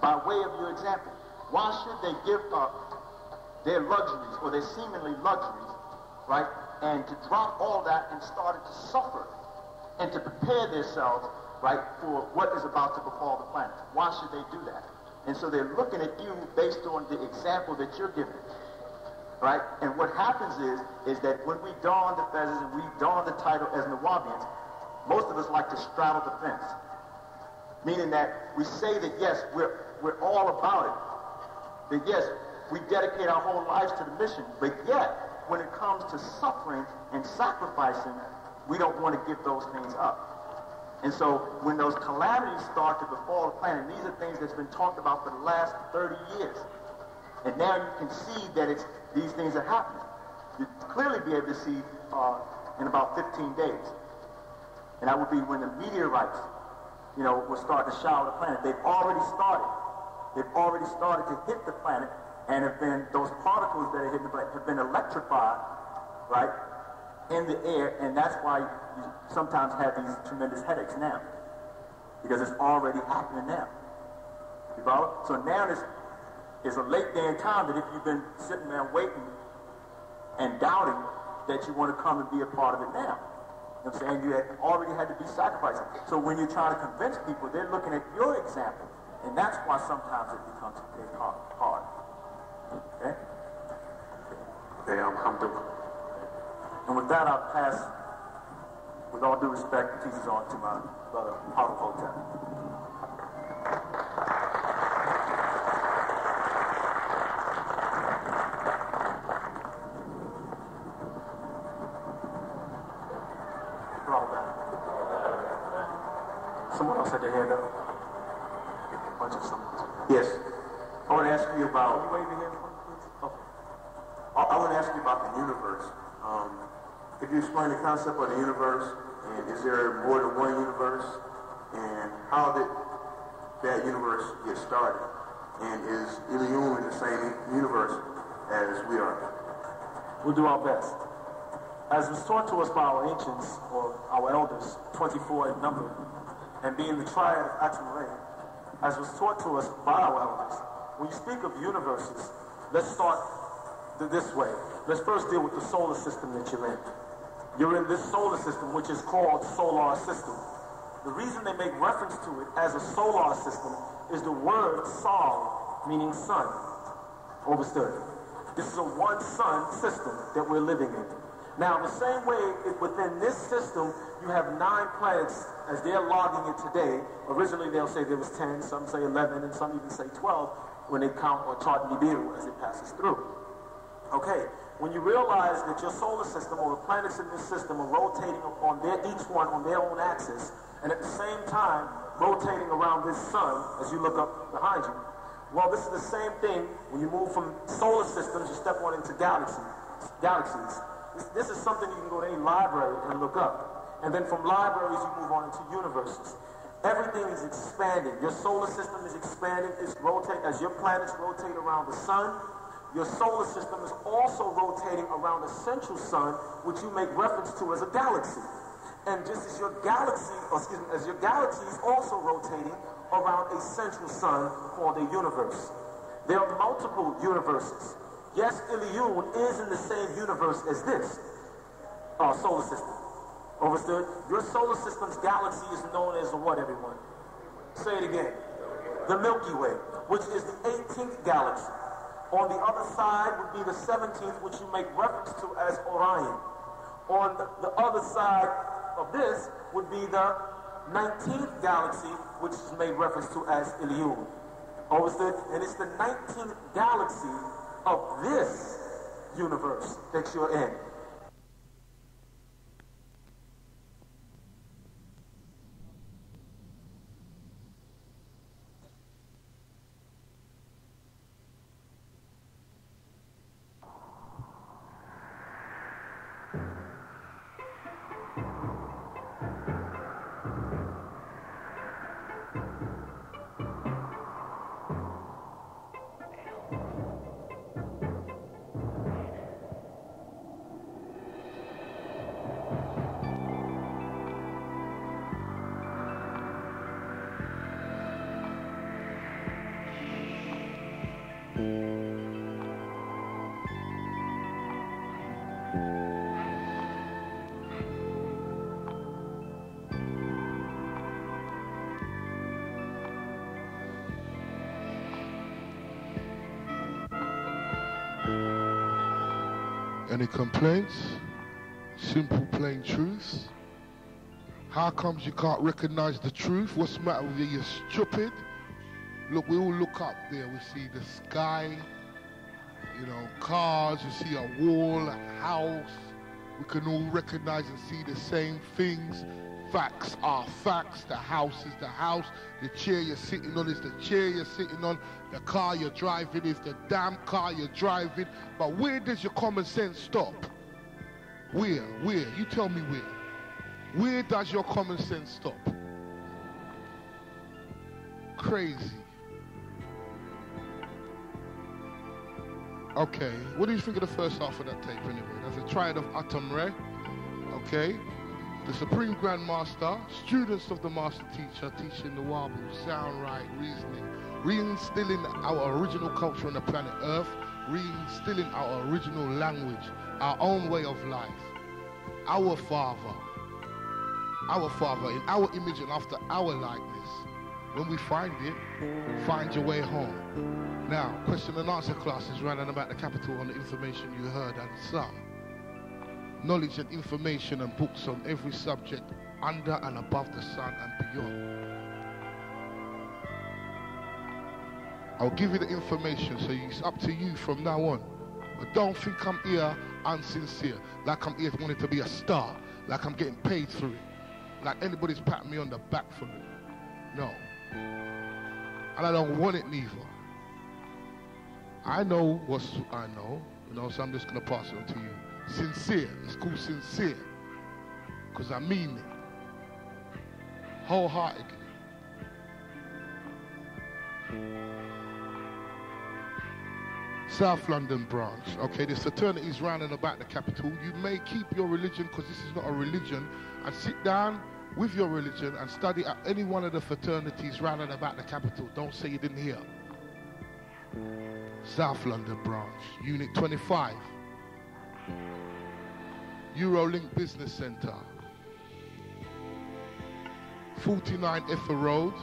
by way of your example. Why should they give up their luxuries or their seemingly luxuries, right? And to drop all that and start to suffer and to prepare themselves, right, for what is about to befall the planet. Why should they do that? And so they're looking at you based on the example that you're giving. Right? And what happens is, is that when we don the feathers and we don the title as Nuwaubians, most of us like to straddle the fence. Meaning that we say that yes, we're we're all about it that yes, we dedicate our whole lives to the mission, but yet, when it comes to suffering and sacrificing, we don't want to give those things up. And so when those calamities start to befall the planet, these are things that's been talked about for the last 30 years. And now you can see that it's these things are happening. You'd clearly be able to see uh, in about 15 days. And that would be when the meteorites, you know, will start to shower the planet. They've already started. They've already started to hit the planet and have been, those particles that are hitting the planet have been electrified, right, in the air, and that's why you sometimes have these tremendous headaches now. Because it's already happening now. You follow? So now is, is a late day in time that if you've been sitting there waiting and doubting that you want to come and be a part of it now. You know I'm saying? You had already had to be sacrificing. So when you're trying to convince people, they're looking at your example. And that's why sometimes it becomes hard. Okay? Okay, I'm comfortable. And with that, I'll pass, with all due respect, the teachers on to my brother, Paul Hotep. Someone else had their hand up bunch of someone. Yes. I want to ask you about. Can you wave your hand for me, please? Okay. I, I want to ask you about the universe. Um, could you explain the concept of the universe? And is there more than one universe? And how did that universe get started? And is Ilium in the same universe as we are? We'll do our best. As was taught to us by our ancients, or our elders, 24 in number, and being the triad of Atum as was taught to us by our elders, when you speak of universes, let's start this way. Let's first deal with the solar system that you're in. You're in this solar system, which is called solar system. The reason they make reference to it as a solar system is the word sol, meaning sun. Overstood. This is a one sun system that we're living in. Now, the same way within this system, you have nine planets as they're logging it today. Originally, they'll say there was 10, some say 11, and some even say 12 when they count or chart Nibiru as it passes through. Okay, when you realize that your solar system or the planets in this system are rotating on their, each one on their own axis, and at the same time rotating around this sun as you look up behind you, well, this is the same thing when you move from solar systems, you step on into galaxies. galaxies. This, is something you can go to any library and look up. And then from libraries, you move on into universes. Everything is expanding. Your solar system is expanding. It's rotating as your planets rotate around the sun. your solar system is also rotating around a central sun, which you make reference to as a galaxy. And just as your galaxy, excuse me, as your galaxy is also rotating around a central sun called a universe. There are multiple universes. Yes, Ilion is in the same universe as this uh, solar system. Understood? Your solar system's galaxy is known as what, everyone? Say it again. The Milky Way, which is the 18th galaxy. On the other side would be the 17th, which you make reference to as Orion. On the, the other side of this would be the 19th galaxy, which is made reference to as Ilion. Understood? And it's the 19th galaxy of this universe that you're in. Any complaints? Simple, plain truth. How comes you can't recognize the truth? What's the matter with you? You're stupid? Look, we all look up there. We see the sky, you know, cars. We see a wall, a house. We can all recognize and see the same things. Facts are facts. The house is the house. The chair you're sitting on is the chair you're sitting on. The car you're driving is the damn car you're driving. But where does your common sense stop? Where? Where? You tell me where. Where does your common sense stop? Crazy. Okay, what do you think of the first half of that tape anyway? That's a triad of Atum Re. Okay, the Supreme Grand Master, students of the Master Teacher, teaching the Wabu, sound right, reasoning, reinstilling our original culture on the planet Earth, reinstilling our original language, our own way of life. Our Father, our Father, in our image and after our likeness. When we find it, find your way home. Now, question and answer classes running about the capital on the information you heard and some. Knowledge and information and books on every subject under and above the sun and beyond. I'll give you the information so it's up to you from now on. But don't think I'm here unsincere, like I'm here wanting to be a star, like I'm getting paid for it, like anybody's patting me on the back for it. No. And I don't want it neither. I know what's I know, you know, so I'm just gonna pass it on to you. Sincere. It's called sincere. Because I mean it. Wholeheartedly. South London branch. Okay, there's fraternities round and about the capital. You may keep your religion because this is not a religion and sit down with your religion and study at any one of the fraternities round and about the capital. Don't say you didn't hear. South London branch, Unit 25. Eurolink Business Centre. 49 Effra Road,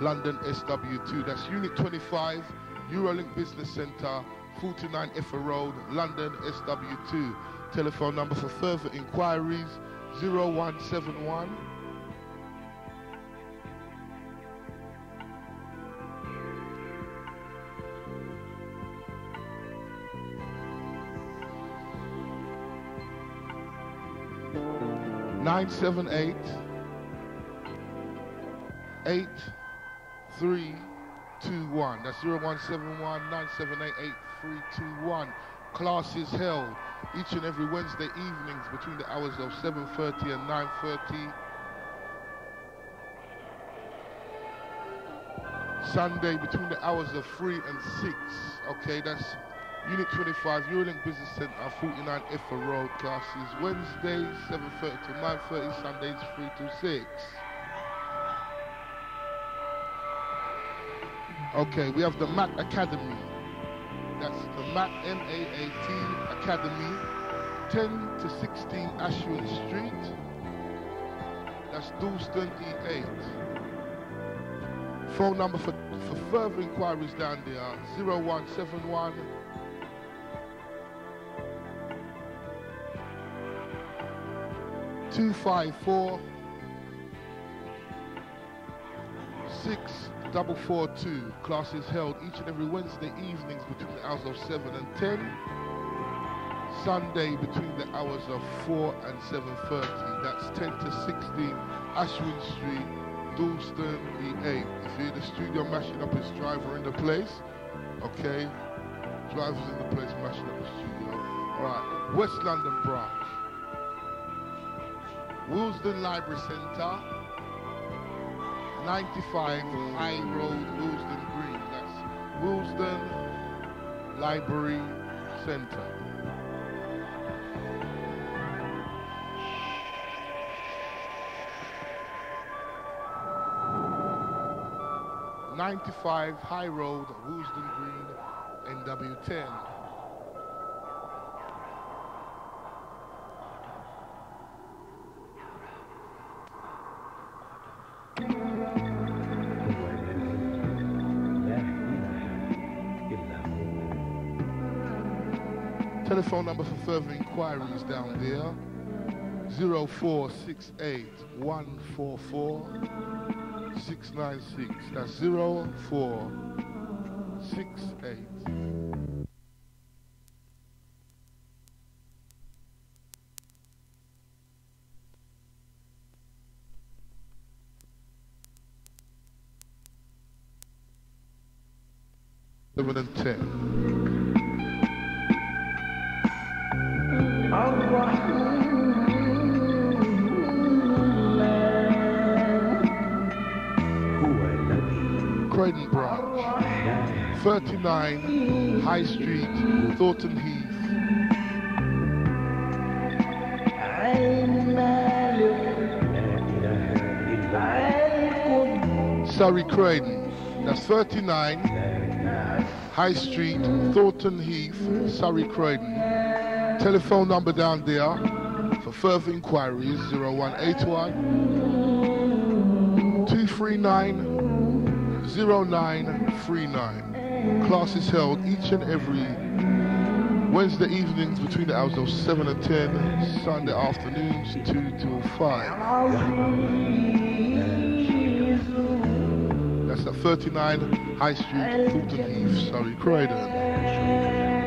London SW2. That's Unit 25, Eurolink Business Centre, 49 Effra Road, London SW2. Telephone number for further inquiries 0171 978 8321. That's 0171 978 8321. Classes held each and every Wednesday evenings between the hours of 7.30 and 9.30. Sunday between the hours of 3 and 6. Okay, that's Unit 25, Eurolink Business Center, 49 Effra Road. Classes Wednesday, 7.30 to 9.30, Sundays 3 to 6. Okay, we have the Maat Academy. That's the Maat M-A-A-T Academy, 10 to 16 Ashwin Street. That's Dalston E8. Phone number for, for further inquiries down there, 0171 254 6442. Classes held each and every Wednesday evenings between the hours of 7 and 10. Sunday between the hours of 4 and 7.30. That's 10 to 16 Ashwin Street, Dalston E8. You see the studio mashing up his driver in the place? Okay. Drivers in the place mashing up the studio. Alright, West London branch. Willesden Library Centre, 95 High Road, Willesden Green. That's Willesden Library Centre. Ninety-five High Road, Willesden Green, NW10. Telephone number for further inquiries down there 0468 144 696. That's 0468. Seven and ten. Croydon branch, 39 High Street, Thornton Heath. Surrey Croydon, that's 39 High Street, Thornton Heath, Surrey Croydon. Telephone number down there for further inquiries 0181 239 0939. Class is held each and every Wednesday evenings between the hours of 7 and 10, Sunday afternoons 2 till 5. That's at 39 High Street, Thornton Heath, Surrey, Croydon.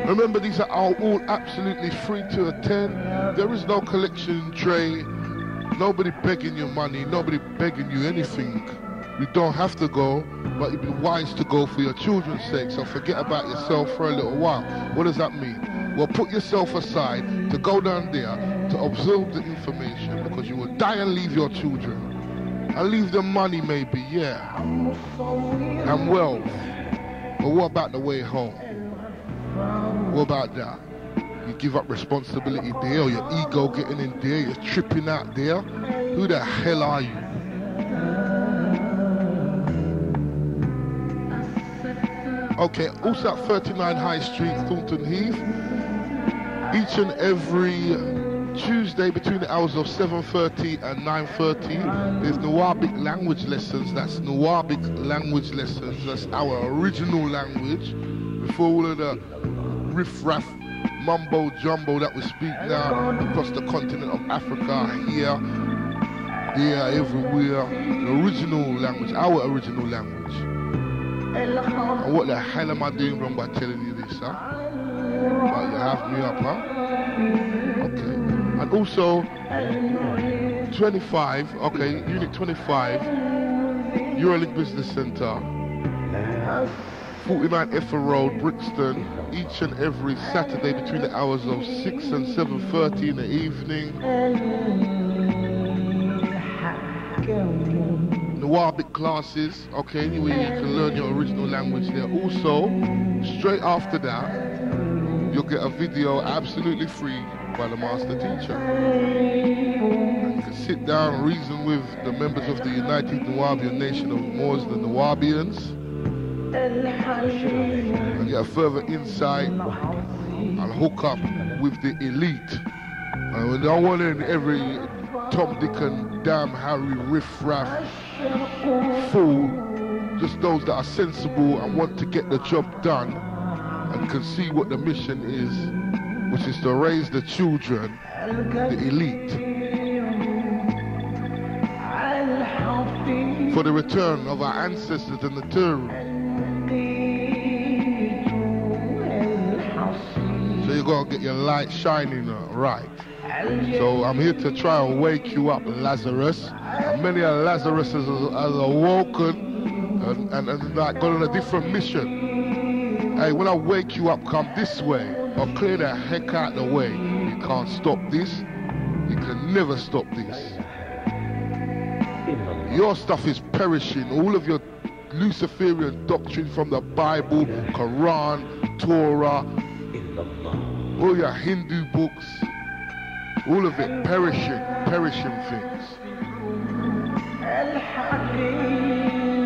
Remember, these are all absolutely free to attend. There is no collection tray. Nobody begging you money. Nobody begging you anything. You don't have to go, but it'd be wise to go for your children's sake. So forget about yourself for a little while. What does that mean? Well, put yourself aside to go down there to absorb the information because you will die and leave your children. And leave them money maybe, yeah. And wealth. But what about the way home? What about that? You give up responsibility there, your ego getting in there, you're tripping out there. Who the hell are you? Okay, also at 39 High Street, Thornton Heath. Each and every Tuesday between the hours of 7.30 and 9.30, there's Nuwaubic language lessons. That's Nuwaubic language lessons. That's our original language. Before all of the riff-raff mumbo jumbo that we speak now across the continent of Africa, here, there, everywhere. The original language, our original language. What the hell am I doing wrong by telling you this, huh? But you have me up, huh? Okay. And also, 25, okay, Unit 25, Eurolink Business Center, 49 Effra Road, Brixton, each and every Saturday between the hours of 6 and 7.30 in the evening. Nuwaubic classes, okay, anyway you can learn your original language there. Also, straight after that, you'll get a video absolutely free by the master teacher. And you can sit down, and reason with the members of the United Nuwaubian Nation of Moors, the Nuwaubians, and get further insight and hook up with the elite. And we don't want every Tom, Dick, and damn Harry riff fool. Just those that are sensible and want to get the job done and can see what the mission is, which is to raise the children, the elite, for the return of our ancestors and the Torah. So you gotta get your light shining uh, right. So I'm here to try and wake you up, Lazarus. Many of Lazarus has, has awoken and, and, and gone on a different mission. Hey, when I wake you up, come this way or clear the heck out the way. You can't stop this. You can never stop this. Your stuff is perishing. All of your Luciferian doctrine from the Bible, Quran, Torah, all your Hindu books, all of it perishing, perishing things.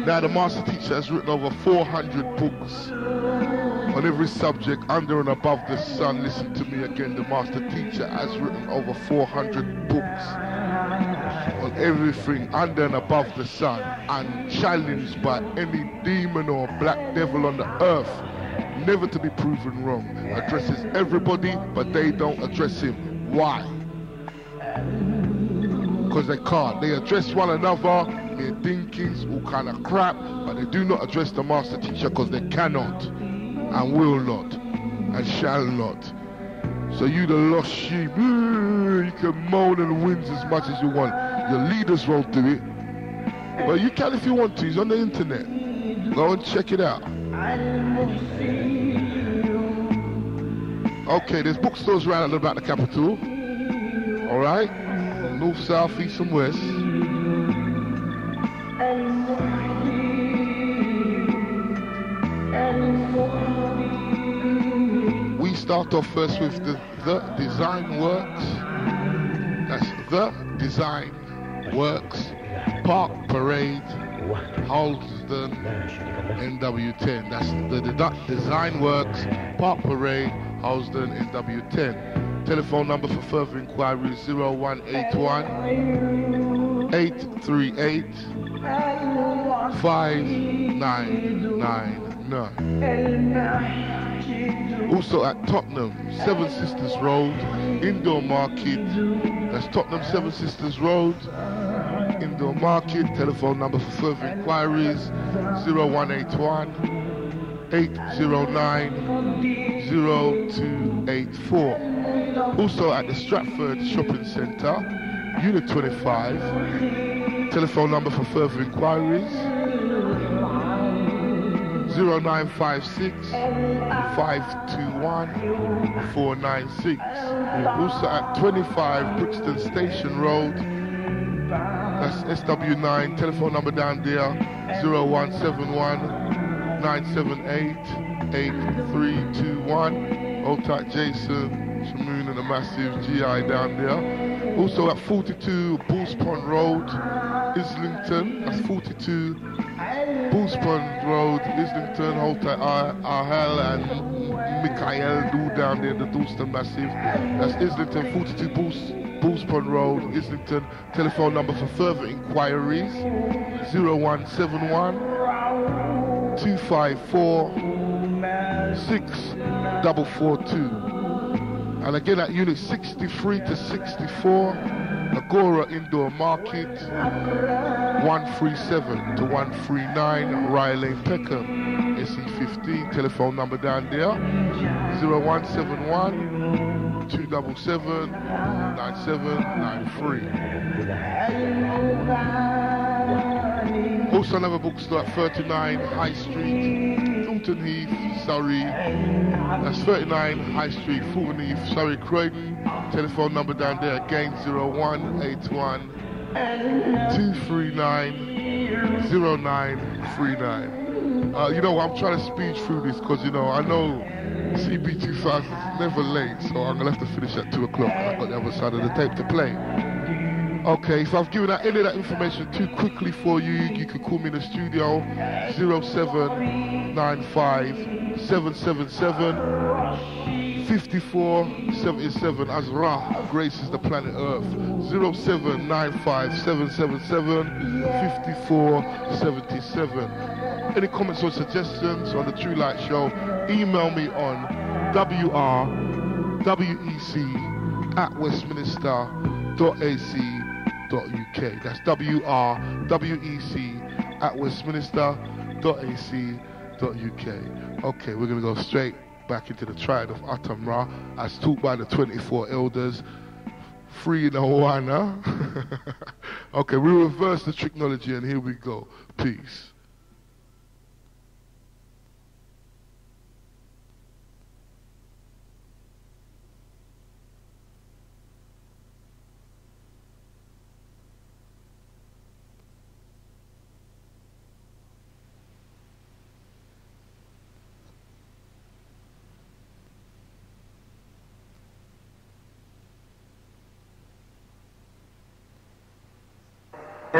Now the master teacher has written over 400 books on every subject under and above the sun. Listen to me again. The master teacher has written over 400 books on everything under and above the sun and challenged by any demon or black devil on the earth never to be proven wrong. Addresses everybody, but they don't address him. Why? Because they can't. They address one another, their thinkings, all kind of crap, but they do not address the master teacher because they cannot and will not and shall not. So you the lost sheep, eh, you can moan and whinge as much as you want. Your leaders won't do it. But you can if you want to. It's on the internet. Go and check it out. Okay, there's bookstores around about the capital. Alright? North, south, east and west. We start off first with the, the Design Works. That's the Design Works. Park Parade, Harlesden, NW10. That's the, Design Works, Park Parade, Harlesden, NW10. Telephone number for further inquiries 0181 838 5999. Also at Tottenham, Seven Sisters Road, Indoor Market. That's Tottenham Seven Sisters Road, Indoor Market. Telephone number for further inquiries 0181 809 0284. Also at the Stratford Shopping Centre, Unit 25. Telephone number for further inquiries 0956 521 496. Also at 25 Brixton Station Road. That's SW9. Telephone number down there 0171 978 8321. Old tight Jason, Shamoon and the massive GI down there. Also at 42 Balls Pond Road, Islington. That's 42 Balls Pond Road, Islington. Hold Ahel and Mikael do down there, the Dalston Massive. That's Islington, 42 Balls, Balls Pond Road, Islington. Telephone number for further inquiries 0171 254 6442. And again at unit 63 to 64, Agora Indoor Market, 137 to 139, Rye Lane Peckham, SE15, telephone number down there, 0171 277 9793. Also another bookstore at 39 High Street, Thornton Heath, Surrey. That's 39 High Street, Thornton Heath, Surrey, Croydon. Telephone number down there again 0181 239 0939. Uh, you know, I'm trying to speed through this because, you know, I know CB2000 is never late, so I'm going to have to finish at 2 o'clock I've got the other side of the tape to play. Okay, so I've given out any of that information too quickly for you. You can call me in the studio 0795 777 5477 as Ra graces the planet Earth 0795 777 5477. Any comments or suggestions on the True Light Show, email me on WRWEC at Westminster.ac www.westminster.uk. That's W-R-W-E-C at westminster.ac.uk. Okay, we're going to go straight back into the triad of Atum Ra as taught by the 24 elders. Free in Awana. okay, we reverse the technology and here we go. Peace.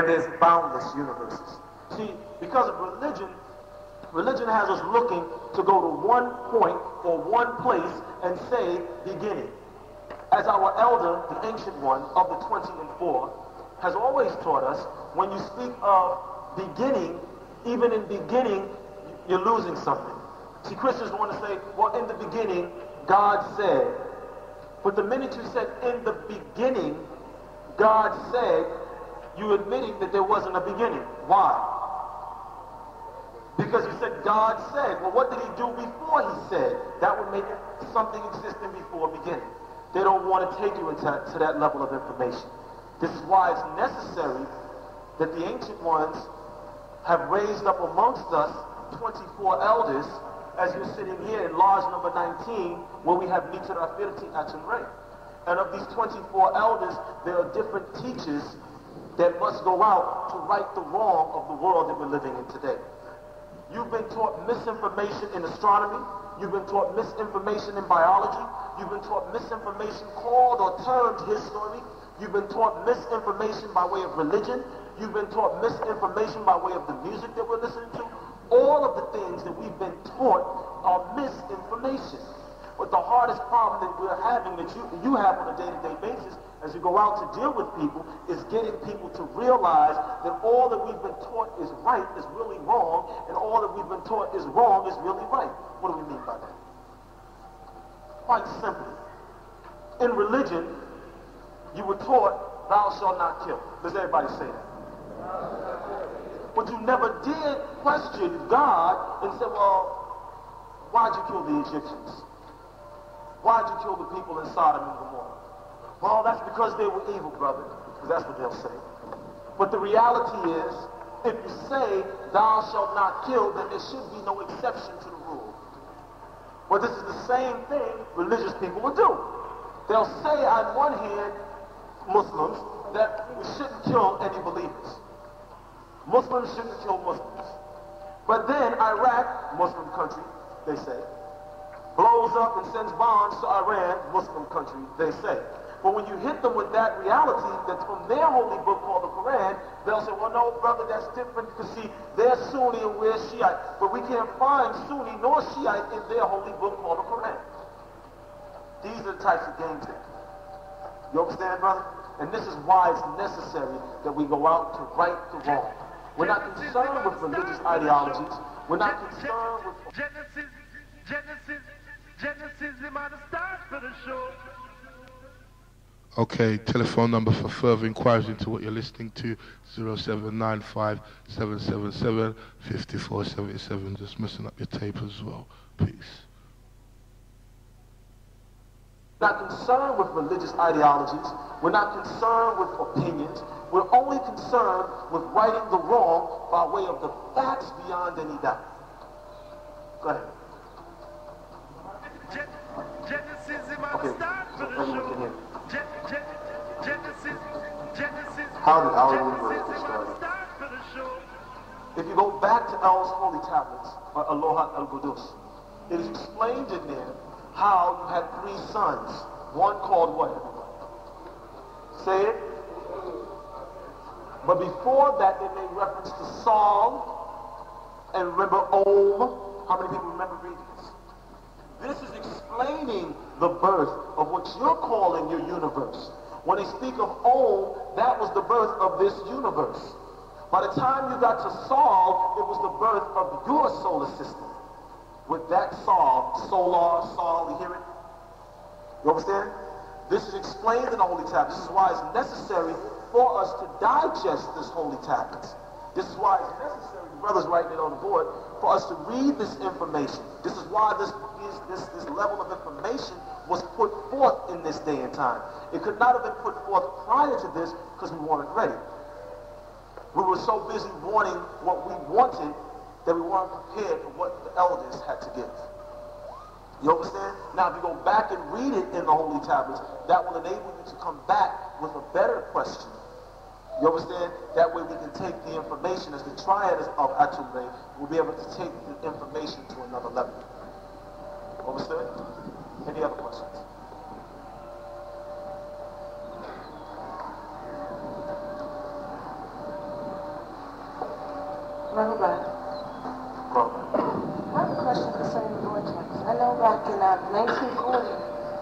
And there's boundless universes. See, because of religion, religion has us looking to go to one point or one place and say beginning. As our elder, the ancient one of the 20 and 4, has always taught us, when you speak of beginning, even in beginning, you're losing something. See, Christians want to say, well, in the beginning, God said. But the minute you said, in the beginning, God said, you admitting that there wasn't a beginning. Why? Because you said God said. Well, what did he do before he said? That would make something existing before a beginning. They don't want to take you into to that level of information. This is why it's necessary that the ancient ones have raised up amongst us 24 elders as you're sitting here in lodge number 19 where we have Nitra Afirti Ray. And of these 24 elders, there are different teachers that must go out to right the wrong of the world that we're living in today. You've been taught misinformation in astronomy. You've been taught misinformation in biology. You've been taught misinformation called or termed history. You've been taught misinformation by way of religion. You've been taught misinformation by way of the music that we're listening to. All of the things that we've been taught are misinformation. But the hardest problem that we're having, that you, you have on a day-to-day basis, as you go out to deal with people is getting people to realize that all that we've been taught is right is really wrong, and all that we've been taught is wrong is really right. What do we mean by that? Quite simply, in religion, you were taught, thou shalt not kill. Does everybody say that? But you never did question God and say, well, why'd you kill the Egyptians? Why'd you kill the people in Sodom and Gomorrah? Well, that's because they were evil, brother. Because that's what they'll say. But the reality is, if you say, thou shalt not kill, then there should be no exception to the rule. Well, this is the same thing religious people will do. They'll say on one hand, Muslims, that we shouldn't kill any believers. Muslims shouldn't kill Muslims. But then Iraq, Muslim country, they say, blows up and sends bombs to Iran, Muslim country, they say. But when you hit them with that reality that's from their holy book called the Quran, they'll say, well, no, brother, that's different because, see, they're Sunni and we're Shiite. But we can't find Sunni nor Shiite in their holy book called the Quran. These are the types of games that you understand, brother? And this is why it's necessary that we go out to right the wrong. We're not concerned with religious ideologies. We're not concerned with... Genesis, Genesis, Genesis, the start for the show. Okay, telephone number for further inquiries into what you're listening to 0795 777 5477. Just messing up your tape as well. Peace. Not concerned with religious ideologies. We're not concerned with opinions. We're only concerned with righting the wrong by way of the facts beyond any doubt. Go ahead. Genesis, okay. How did our universe? If you go back to El's holy tablets, or Aloha El Qudus, it is explained in there how you had three sons. One called what? Say it. But before that, they made reference to Saul and remember Om. How many people remember reading this? Is explaining the birth of what you're calling your universe. When they speak of old, that was the birth of this universe. By the time you got to Saul, it was the birth of your solar system. With that Saul, solar, Saul, you hear it? You understand? This is explained in the Holy Tablets. This is why it's necessary for us to digest this Holy Tablets. This is why it's necessary, brothers writing it on the board, for us to read this information. This is why this, this, this level of information was put forth in this day and time. It could not have been put forth prior to this because we weren't ready. We were so busy wanting what we wanted that we weren't prepared for what the elders had to give. You understand? Now, if you go back and read it in the Holy Tablets, that will enable you to come back with a better question. You understand? That way we can take the information as the triad of Atum Re, we'll be able to take the information to another level. Understood? Any other questions? I have a question concerning the vortex. I know back in uh, 1940,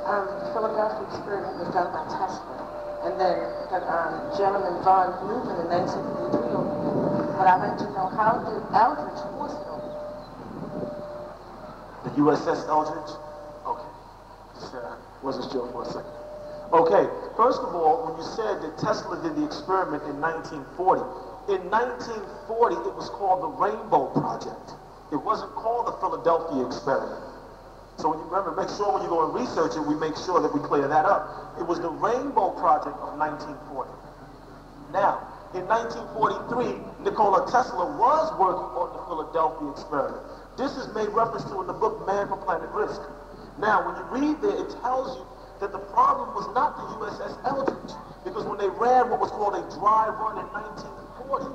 um, the Philadelphia experiment was done by Tesla. And then the um, gentleman von Neumann in 1953 opened But I'd like to know how did Aldrich force it open? The USS Eldridge? Okay. Just, uh, wasn't sure for a second. Okay, first of all, when you said that Tesla did the experiment in 1940, in 1940 it was called the Rainbow Project. It wasn't called the Philadelphia Experiment. So when you remember, make sure when you go and research it, we make sure that we clear that up. It was the Rainbow Project of 1940. Now, in 1943, Nikola Tesla was working on the Philadelphia experiment. This is made reference to in the book Man from Planet Rizq. Now, when you read there, it tells you that the problem was not the USS Eldridge, because when they ran what was called a dry run in 1940,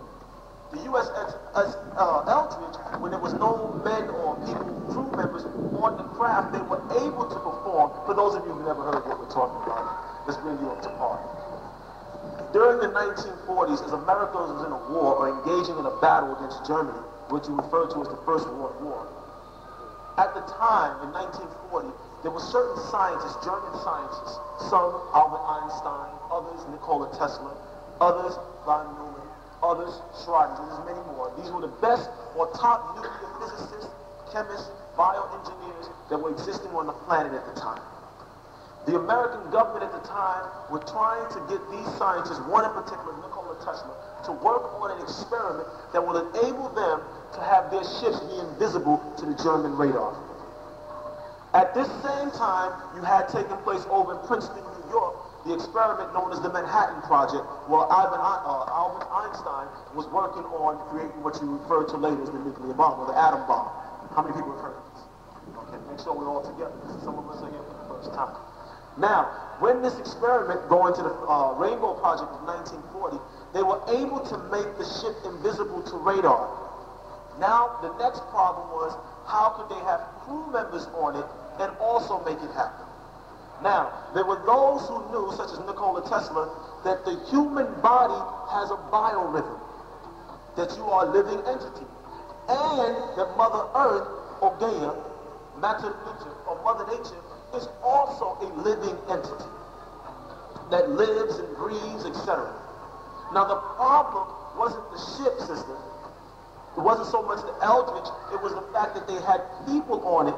the USS uh, Eldridge, when there was no men or people, crew members on the craft, they were able to perform. For those of you who've never heard what we're talking about, let's bring you up to par. During the 1940s, as America was in a war or engaging in a battle against Germany, which you refer to as the First World War, at the time, in 1940, there were certain scientists, German scientists, some Albert Einstein, others Nikola Tesla, others von Neumann, others Schrödinger, there's many more. These were the best or top nuclear physicists, chemists, bioengineers that were existing on the planet at the time. The American government at the time were trying to get these scientists, one in particular, Nikola Tesla, to work on an experiment that would enable them to have their ships be invisible to the German radar. At this same time, you had taken place over in Princeton, New York, the experiment known as the Manhattan Project, where Ivan, uh, Albert Einstein was working on creating what you refer to later as the nuclear bomb, or the atom bomb. How many people have heard of this? Okay, make sure we're all together. Some of us are here for the first time. Now, when this experiment going to the uh, Rainbow Project of 1940, they were able to make the ship invisible to radar. Now, the next problem was how could they have crew members on it and also make it happen? Now, there were those who knew, such as Nikola Tesla, that the human body has a biorhythm, that you are a living entity, and that Mother Earth, or Gaia, Matter Nature, or Mother Nature, is also a living entity that lives and breathes, etc. Now the problem wasn't the ship system. It wasn't so much the Eldridge, it was the fact that they had people on it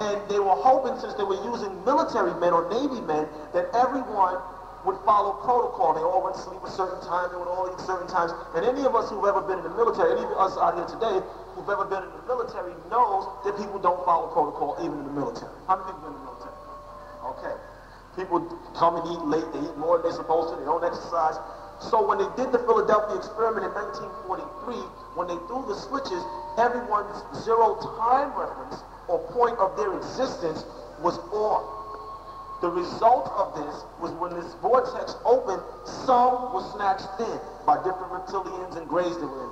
and they were hoping since they were using military men or Navy men that everyone would follow protocol. They all went to sleep at a certain time, they would all eat certain times. And any of us who've ever been in the military, any of us out here today who've ever been in the military knows that people don't follow protocol even in the military. How many people in the military? Okay. People come and eat late, they eat more than they're supposed to, they don't exercise. So when they did the Philadelphia experiment in 1943, when they threw the switches, everyone's zero time reference or point of their existence was on. The result of this was when this vortex opened, some were snatched in by different reptilians and grays that in.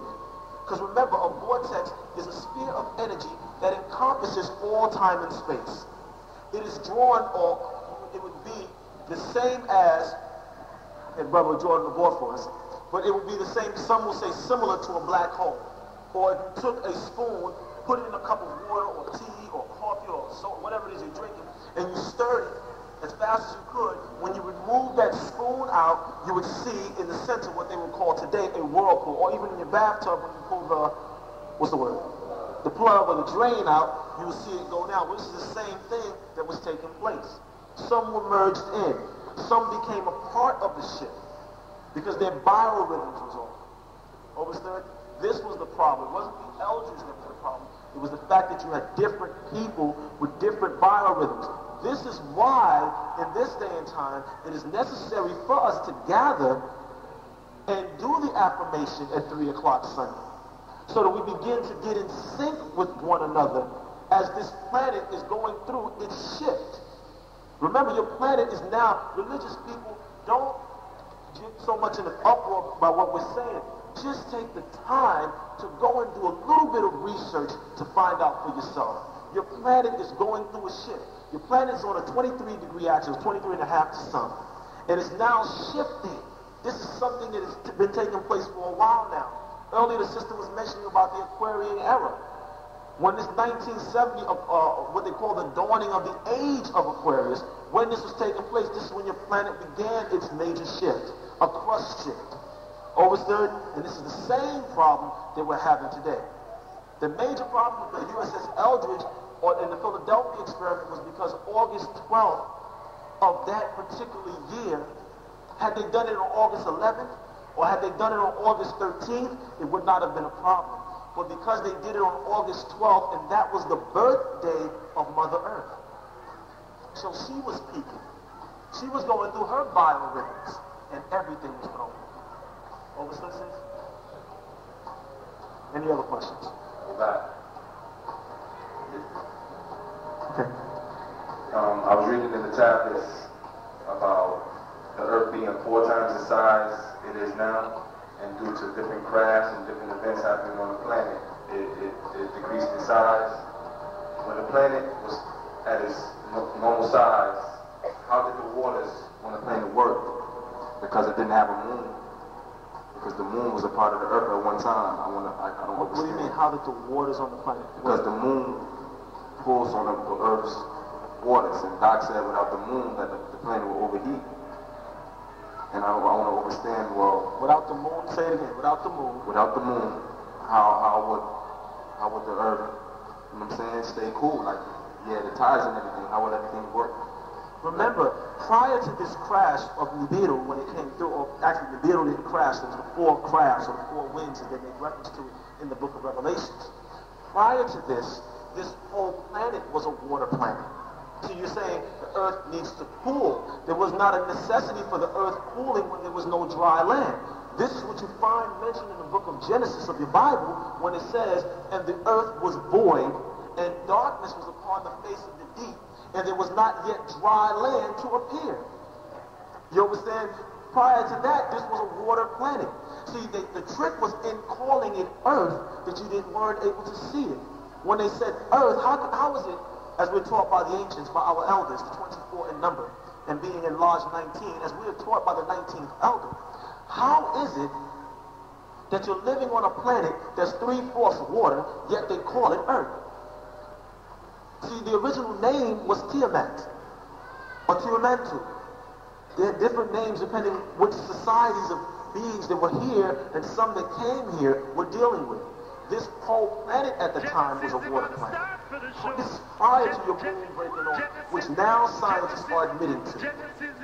Because remember, a vortex is a sphere of energy that encompasses all time and space. It is drawn, or it would be the same as, and Brother Jordan the for us, but it would be the same, some will say similar to a black hole. Or if you took a spoon, put it in a cup of water or tea or coffee or salt, whatever it is you're drinking, and you stir it, as fast as you could, when you remove that spoon out, you would see in the center what they would call today a whirlpool, or even in your bathtub when you pull the, what's the word? The plug or the drain out, you would see it go down, which is the same thing that was taking place. Some were merged in. Some became a part of the ship because their biorhythms was off. Understood? This was the problem. It wasn't the elders that were the problem. It was the fact that you had different people with different biorhythms. This is why, in this day and time, it is necessary for us to gather and do the affirmation at 3 o'clock Sunday. So that we begin to get in sync with one another as this planet is going through its shift. Remember, your planet is now, religious people don't get so much in an uproar by what we're saying. Just take the time to go and do a little bit of research to find out for yourself. Your planet is going through a shift. Your planet is on a 23 degree axis, 23 and a half to sun. And it's now shifting. This is something that has been taking place for a while now. Earlier, the sister was mentioning about the Aquarian era. When this 1970, uh, uh, what they call the dawning of the age of Aquarius, when this was taking place, this is when your planet began its major shift, a crust shift. Overstood? And this is the same problem that we're having today. The major problem with the USS Eldridge or in the Philadelphia experiment was because August 12th of that particular year, had they done it on August 11th, or had they done it on August 13th, it would not have been a problem. But because they did it on August 12th, and that was the birthday of Mother Earth. So she was peaking. She was going through her biorhythms, and everything was going. Overstood, Any other questions? Back. Um, I was reading in the tablets about the Earth being four times the size it is now, and due to different crafts and different events happening on the planet, it, it, it decreased in size. When the planet was at its normal size, how did the waters on the planet work? Because it didn't have a moon. Because the moon was a part of the Earth at one time. I want to. I, I don't what, understand. What do you mean? How did the waters on the planet? Because the moon pulls on the, the Earth's waters. And Doc said without the moon that the, the planet will overheat. And I, I want to understand, well... Without the moon, say it again, without the moon. Without the moon, how, how would how would the Earth, you know what I'm saying, stay cool? Like, yeah, the tides and everything, how would everything work? Remember, prior to this crash of Nibiru, when it came through, or actually Nibiru didn't crash, there was the four crafts or the four winds that they make reference to in the book of Revelations. Prior to this, this whole planet was a water planet. So you're saying the earth needs to cool. There was not a necessity for the earth cooling when there was no dry land. This is what you find mentioned in the book of Genesis of your Bible when it says, and the earth was void, and darkness was upon the face of the deep, and there was not yet dry land to appear. You understand? Prior to that, this was a water planet. See, the, the trick was in calling it earth that you didn't weren't able to see it. When they said earth, how, how is it as we're taught by the ancients, by our elders, 24 in number, and being enlarged 19, as we are taught by the 19th elder, how is it that you're living on a planet that's three-fourths water, yet they call it Earth? See, the original name was Tiamat, or Tiamantu. They had different names depending which societies of beings that were here and some that came here were dealing with. This whole planet at the time was a water planet. This is prior to your moon breaking on, which now scientists are admitting to.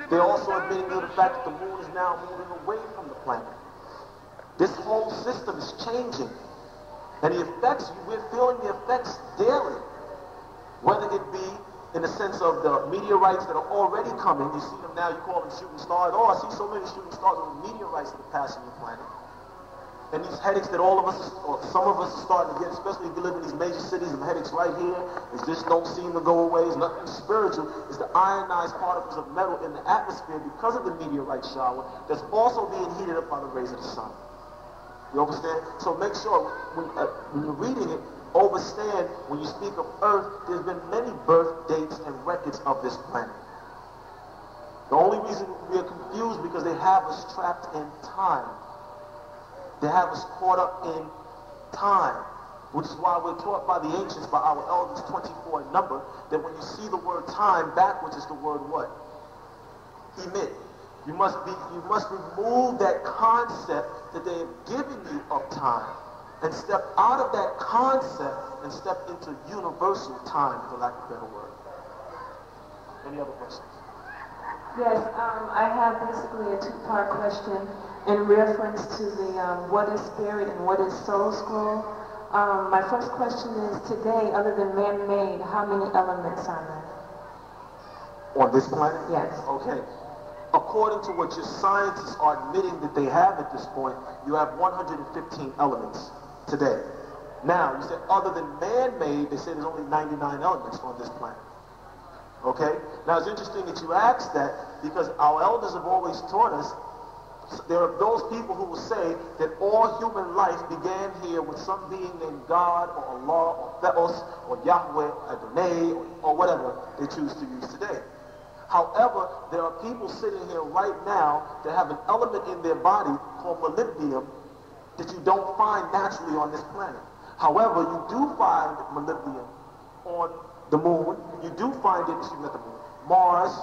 They're also admitting to the fact that the moon is now moving away from the planet. This whole system is changing. And the effects, we're feeling the effects daily. Whether it be in the sense of the meteorites that are already coming, you see them now, you call them shooting stars. Oh, I see so many shooting stars of meteorites that are passing the planet. And these headaches that all of us, or some of us are starting to get, especially if you live in these major cities, and headaches right here, is just don't seem to go away. It's nothing spiritual. It's the ionized particles of metal in the atmosphere because of the meteorite shower that's also being heated up by the rays of the sun. You understand? So make sure when, uh, when you're reading it, understand when you speak of earth, there's been many birth dates and records of this planet. The only reason we are confused because they have us trapped in time. They have us caught up in time, which is why we're taught by the ancients, by our elders, 24 in number, that when you see the word time backwards it's the word what? Emit. You must be, you must remove that concept that they have given you of time and step out of that concept and step into universal time, for lack of a better word. Any other questions? Yes, um, I have basically a two-part question in reference to the um, what is spirit and what is soul scroll. Um, my first question is today, other than man-made, how many elements are there? On this planet? Yes. Okay. According to what your scientists are admitting that they have at this point, you have 115 elements today. Now, you said other than man-made, they say there's only 99 elements on this planet. Okay? Now, it's interesting that you asked that because our elders have always taught us there are those people who will say that all human life began here with some being named God or Allah or Theos or Yahweh or Adonai or, or whatever they choose to use today. However, there are people sitting here right now that have an element in their body called molybdenum that you don't find naturally on this planet. However, you do find molybdenum on the moon. You do find it, excuse me, not the moon, Mars,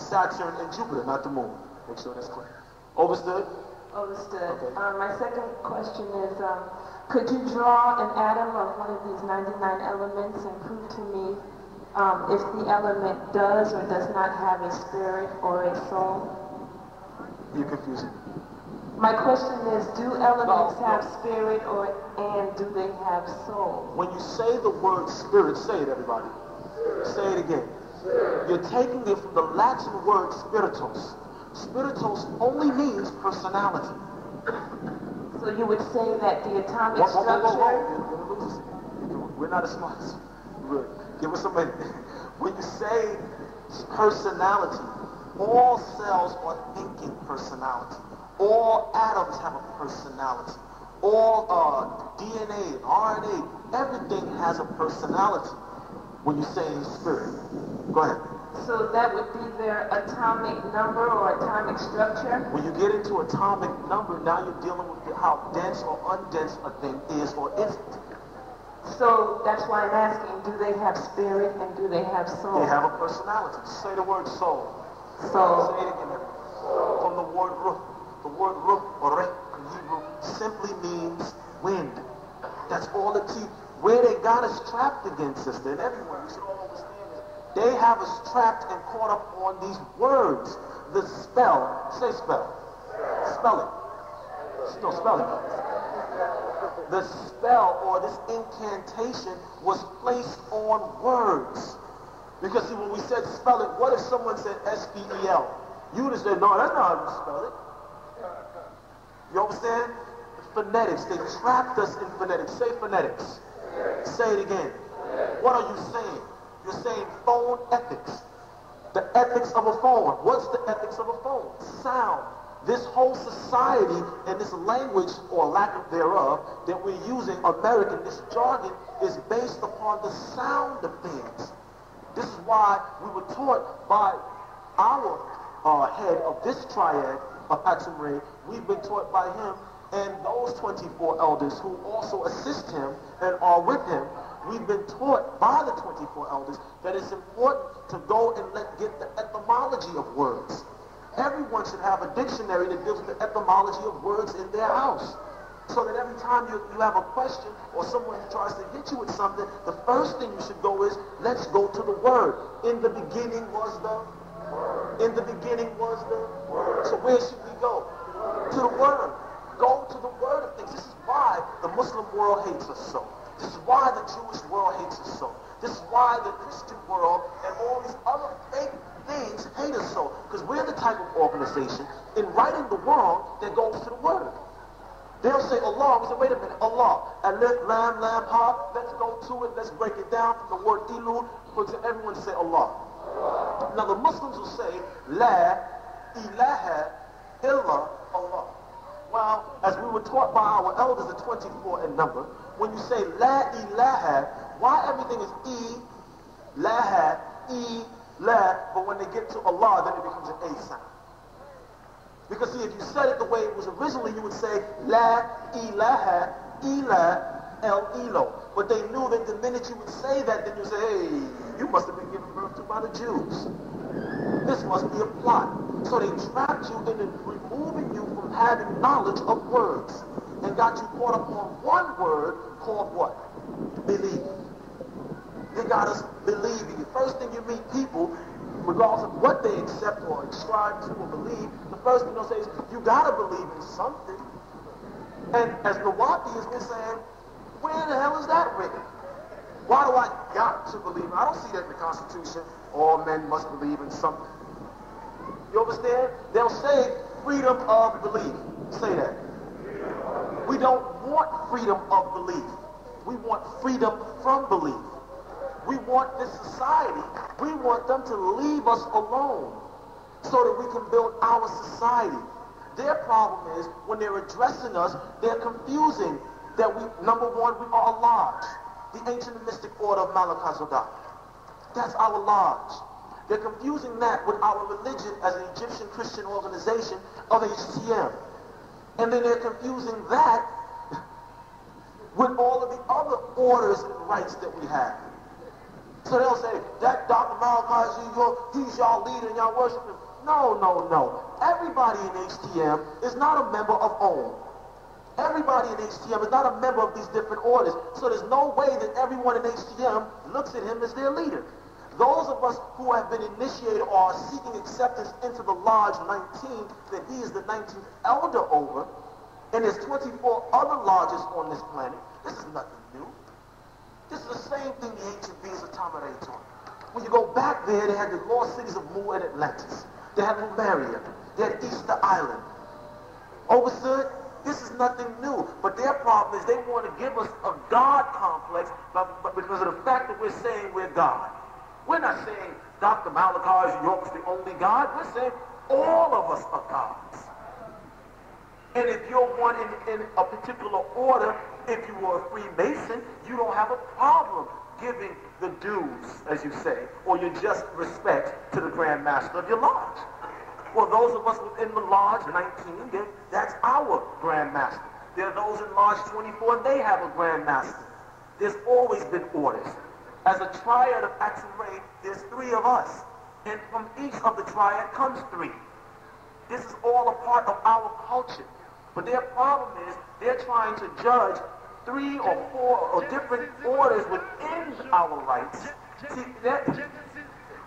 Saturn, and Jupiter, not the moon. Make sure that's clear. Overstood? Overstood. Okay. Um, my second question is, um, could you draw an atom of one of these 99 elements and prove to me um, if the element does or does not have a spirit or a soul? You're confusing. My question is, do elements have spirit or and do they have soul? When you say the word spirit, say it, everybody. Say it again. You're taking it from the Latin word spiritus. Spiritus only means personality. So you would say that the atomic Whoa, whoa, whoa, structure... We're not as smart as. Give us a minute. When you say personality, all cells are thinking personality. All atoms have a personality. All uh, DNA and RNA, everything has a personality when you say spirit. Go ahead. So that would be their atomic number or atomic structure? When you get into atomic number, now you're dealing with how dense or undense a thing is or isn't. So that's why I'm asking, do they have spirit and do they have soul? They have a personality. Say the word soul. Soul. Say it again. From the word ruh. The word ruh or reh in Hebrew simply means wind. That's all it teaches. Where they got us trapped again, sister, and everyone, we should all understand this. They have us trapped and caught up on these words. The spell. Say spell. Spell it. No, spell it. The spell or this incantation was placed on words. Because see, when we said spell it, what if someone said S-P-E-L? You would have said, no, that's not how you spell it. You understand? Phonetics. They trapped us in phonetics. Say phonetics. Say it again. What are you saying? You're saying phone ethics. The ethics of a phone. What's the ethics of a phone? Sound. This whole society and this language, or lack of thereof, that we're using, American, this jargon, is based upon the sound of things. This is why we were taught by our uh, head of this triad of Atum Re. We've been taught by him and those 24 elders who also assist him and are with him. We've been taught by the 24 elders that it's important to go and let get the etymology of words. Everyone should have a dictionary that deals with the etymology of words in their house. So that every time you, you have a question or someone tries to hit you with something, the first thing you should go is, let's go to the word. In the beginning was the in the beginning was the word. So where should we go? To the word. Go to the word of things. This is why the Muslim world hates us so. This is why the Jewish world hates us so. This is why the Christian world and all these other fake things hate us so. Because we're the type of organization in writing the world that goes to the word. They'll say Allah. We say, wait a minute, Allah. Alif, Lam, Lam, Ha. Let's go to it. Let's break it down from the word Ilu. For everyone to say Allah. Now the Muslims will say, La ilaha illa Allah. Well, as we were taught by our elders at 24 in number, when you say La ilaha, why everything is E, Laha, E, La, but when they get to Allah, then it becomes an A sound. Because see, if you said it the way it was originally, you would say La ilaha, Ila, El Elo. But they knew that the minute you would say that, then you say, hey, you must have been given birth to by the Jews. This must be a plot. So they trapped you into removing you from having knowledge of words and got you caught up on one word called what? Believe. They got us believing. The first thing you meet people, regardless of what they accept or ascribe to or believe, the first thing they'll say is, you gotta believe in something. And as the Wahabi has been saying, where the hell is that written? Why do I got to believe? I don't see that in the Constitution. All men must believe in something. You understand? They'll say freedom of belief. Say that. We don't want freedom of belief. We want freedom from belief. We want this society, we want them to leave us alone so that we can build our society. Their problem is when they're addressing us, they're confusing that we, number one, we are a the ancient mystic order of Malachi. That's our lodge. They're confusing that with our religion as an Egyptian Christian organization of HTM. And then they're confusing that with all of the other orders and rights that we have. So they'll say, that Dr. Malachi, he's y'all leader and y'all worship him. No, no, no. Everybody in HTM is not a member of OWN. Everybody in HTM is not a member of these different orders. So there's no way that everyone in HTM looks at him as their leader. Those of us who have been initiated or are seeking acceptance into the Lodge 19, that he is the 19th elder over, and there's 24 other lodges on this planet, this is nothing new. This is the same thing the ancient beings of Tama-Re taught. When you go back there, they had the lost cities of Mu and Atlantis. They had Lemuria. They had Easter Island. Overstood? This is nothing new. But their problem is they want to give us a God complex because of the fact that we're saying we're God. We're not saying Dr. Malachi York's the only God. We're saying all of us are gods. And if you're one in, in a particular order, if you were a Freemason, you don't have a problem giving the dues, as you say, or your just respect to the Grand Master of your lodge. Well, those of us within the Lodge 19, that's our grandmaster. There are those in Lodge 24, and they have a grandmaster. There's always been orders. As a triad of Re, there's three of us. And from each of the triad comes three. This is all a part of our culture. But their problem is they're trying to judge three or four or different orders within our rights. See, that,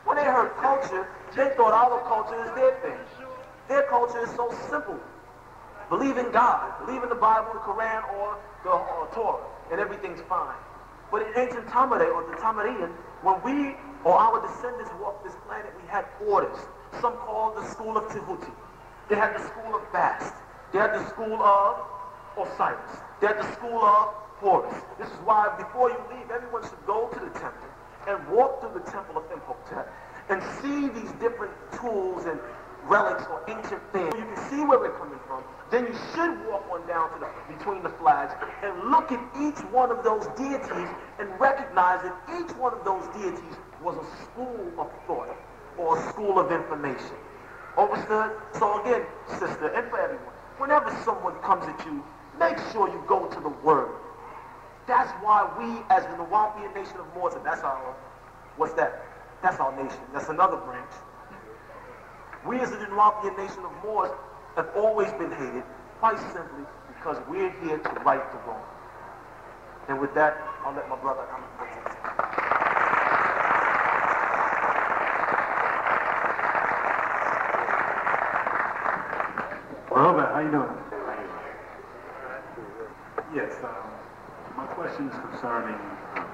when they heard culture, they thought our culture is their thing. Their culture is so simple. Believe in God. Believe in the Bible, the Quran, or the or Torah, and everything's fine. But in ancient Tama-Re, or the Tamarian, when we or our descendants walked this planet, we had orders. Some called the school of Tehuti. They had the school of Bast. They had the school of Osiris. They had the school of Horus. This is why before you leave, everyone should go to the temple and walk through the temple of Imhotep and see these different tools and relics or ancient things. You can see where we're coming from. Then you should walk on down to the, between the flags and look at each one of those deities and recognize that each one of those deities was a school of thought or a school of information. Understood? So again, sister, and for everyone, whenever someone comes at you, make sure you go to the Word. That's why we, as the Nuwaubian nation of Moors, that's our, what's that? That's our nation. That's another branch. We, as the Nuwaubian nation of Moors, have always been hated, quite simply because we're here to right the wrong. And with that, I'll let my brother. Robert, how you doing? Yes, um, my question is concerning uh,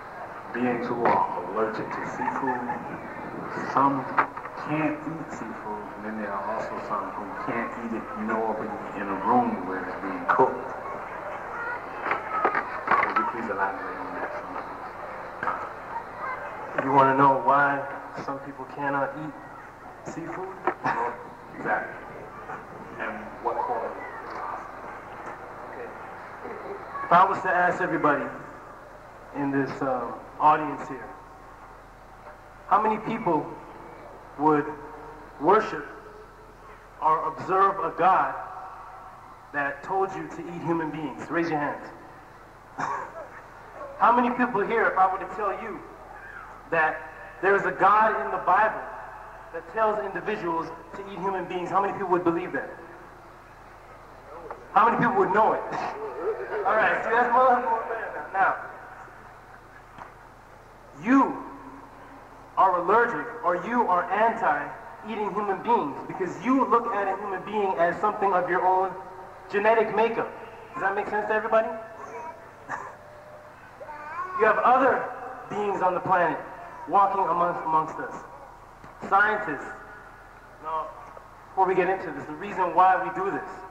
beings who are allergic to seafood. Some can't eat seafood, and then there are also some who can't eat it, you know, in a room where it's being cooked. Would you please elaborate on that? You want to know why some people cannot eat seafood? exactly. And what quality? If I was to ask everybody in this um, audience here, how many people would worship or observe a God that told you to eat human beings? Raise your hands. how many people here, if I were to tell you that there is a God in the Bible that tells individuals to eat human beings, how many people would believe that? How many people would know it? All right, see, that's more, more better. Now, you are allergic or you are anti eating human beings because you look at a human being as something of your own genetic makeup. Does that make sense to everybody? you have other beings on the planet walking amongst, amongst us. Scientists. Now, before we get into this, the reason why we do this,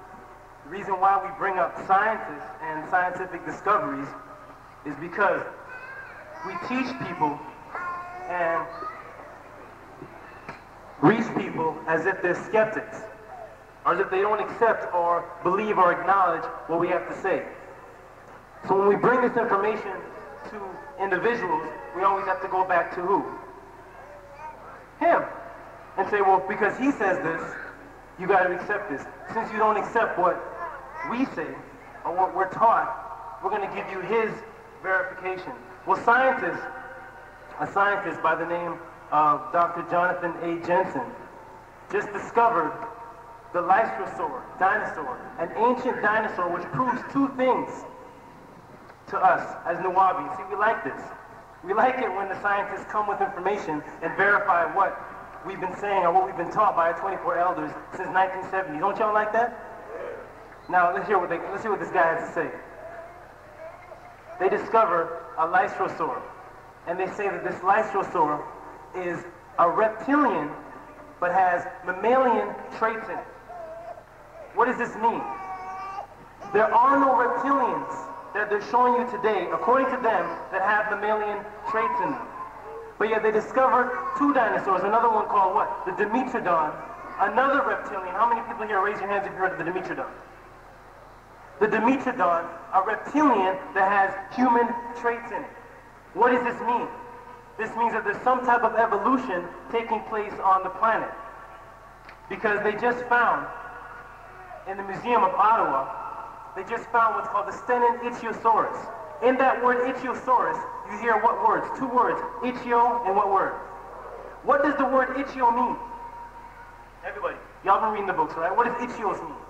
the reason why we bring up scientists and scientific discoveries is because we teach people and reach people as if they're skeptics, or as if they don't accept or believe or acknowledge what we have to say. So when we bring this information to individuals, we always have to go back to who? Him. And say, well, because he says this, you got to accept this. Since you don't accept what we say or what we're taught, we're going to give you his verification. Well, scientists, a scientist by the name of Dr. Jonathan A. Jensen, just discovered the Lystrosaur dinosaur, an ancient dinosaur which proves two things to us as Nawabi. See, we like this. We like it when the scientists come with information and verify what we've been saying or what we've been taught by our 24 elders since 1970. Don't y'all like that? Now let's hear what they, let's hear what this guy has to say. They discover a Lystrosaur, and they say that this Lystrosaur is a reptilian, but has mammalian traits in it. What does this mean? There are no reptilians that they're showing you today, according to them, that have mammalian traits in them. But yet they discovered two dinosaurs, another one called what? The Dimetrodon, another reptilian. How many people here raise your hands if you heard of the Dimetrodon? The Dimetrodon, a reptilian that has human traits in it. What does this mean? This means that there's some type of evolution taking place on the planet. Because they just found in the Museum of Ottawa, they just found what's called the Stenon Ichthyosaurus. In that word Ichthyosaurus, you hear what words? Two words. Ichthyo and what word? What does the word ichthyo mean? Everybody, y'all been reading the books, right? What does ichthyos mean?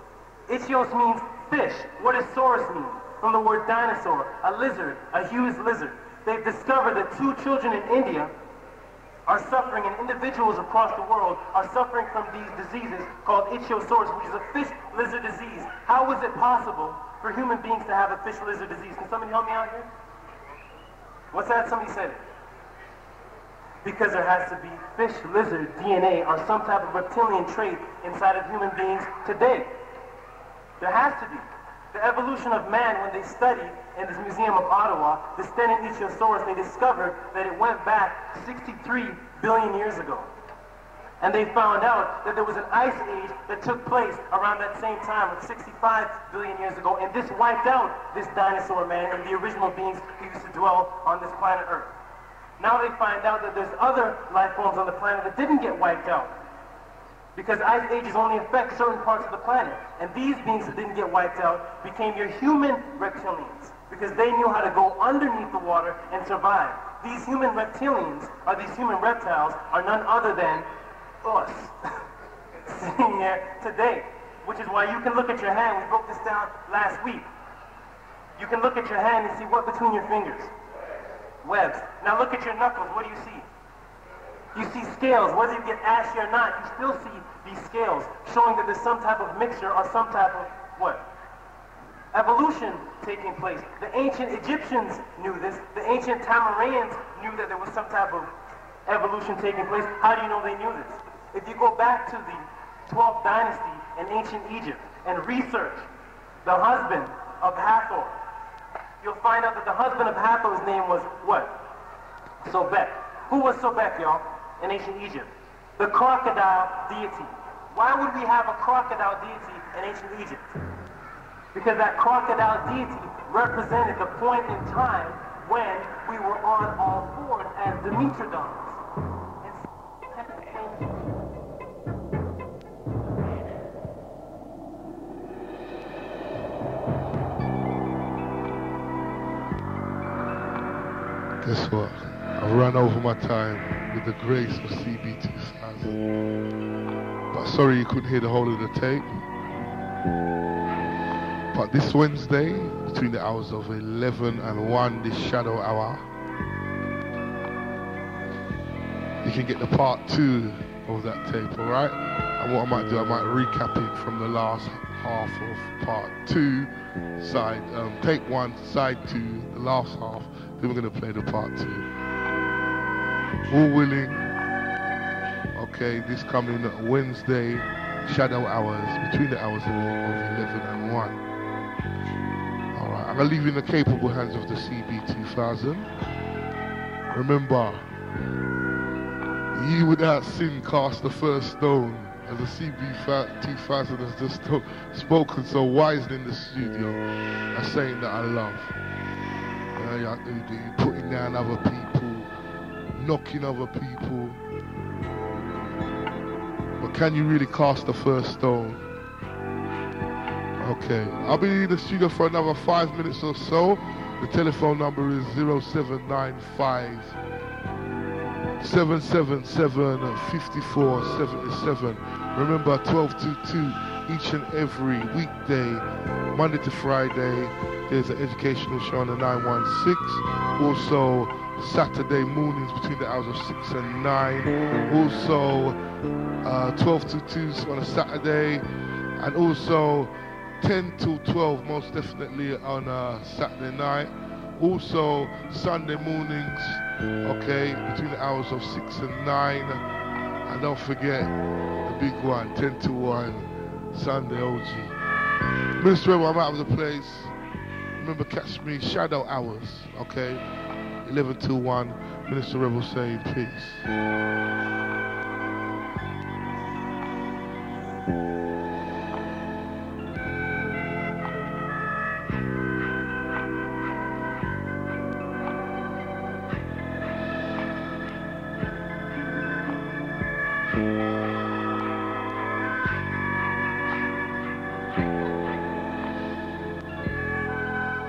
Ichthyos means fish. What does saurus mean? From the word dinosaur, a lizard, a huge lizard. They've discovered that two children in India are suffering, and individuals across the world are suffering from these diseases called ichthyosaurus, which is a fish lizard disease. How is it possible for human beings to have a fish lizard disease? Can somebody help me out here? What's that? Somebody said. Because there has to be fish lizard DNA or some type of reptilian trait inside of human beings today. There has to be. The evolution of man, when they studied in this Museum of Ottawa, the Stenon Ichthyosaurus, they discovered that it went back 63 billion years ago. And they found out that there was an ice age that took place around that same time, like 65 billion years ago, and this wiped out this dinosaur man and the original beings who used to dwell on this planet Earth. Now they find out that there's other life forms on the planet that didn't get wiped out. Because ice ages only affect certain parts of the planet. And these beings that didn't get wiped out became your human reptilians. Because they knew how to go underneath the water and survive. These human reptilians, or these human reptiles, are none other than us. Sitting here today. Which is why you can look at your hand. We broke this down last week. You can look at your hand and see what between your fingers? Webs. Now look at your knuckles. What do you see? You see scales. Whether you get ashy or not, you still see these scales, showing that there's some type of mixture or some type of what? Evolution taking place. The ancient Egyptians knew this. The ancient Tamarans knew that there was some type of evolution taking place. How do you know they knew this? If you go back to the 12th dynasty in ancient Egypt and research the husband of Hathor, you'll find out that the husband of Hathor's name was what? Sobek. Who was Sobek, y'all? In ancient Egypt. The crocodile deity. Why would we have a crocodile deity in ancient Egypt? Because that crocodile deity represented the point in time when we were on all fours as Dimetrodons. Guess what? I've run over my time with the grace of CB2000. But sorry you couldn't hear the whole of the tape. But this Wednesday, between the hours of 11 and 1, this shadow hour, you can get the part two of that tape, alright? And what I might do, I might recap it from the last half of part two, side, um, take one, side two, the last half, then we're going to play the part two. All willing. Okay, this coming Wednesday, shadow hours, between the hours of 11 and 1. Alright, I'm going to leave you in the capable hands of the CB2000. Remember, ye without sin cast the first stone. As the CB2000 has just spoken so wisely in the studio, a saying that I love. You putting down other people, knocking other people. But can you really cast the first stone? Okay, I'll be in the studio for another five minutes or so. The telephone number is 0795 777 5477. Remember 12 to 2 each and every weekday, Monday to Friday. There's an educational show on the 916. Also, Saturday mornings between the hours of 6 and 9. Also, uh, 12 to 2 on a Saturday. And also, 10 till 12 most definitely on a Saturday night. Also, Sunday mornings, okay, between the hours of 6 and 9. And don't forget the big one, 10 to 1, Sunday OG. Minister I'm out of the place. Remember, catch me shadow hours, okay? 11 to 1, Minsta Rebel saying peace.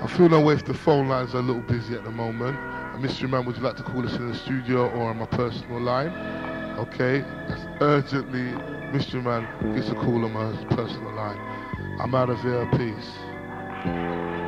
I feel no way if the phone lines are a little busy at the moment. A mystery man, would you like to call us in the studio or on my personal line? Okay, that's urgently. Mystery man gets a call on my personal line. I'm out of here. Peace.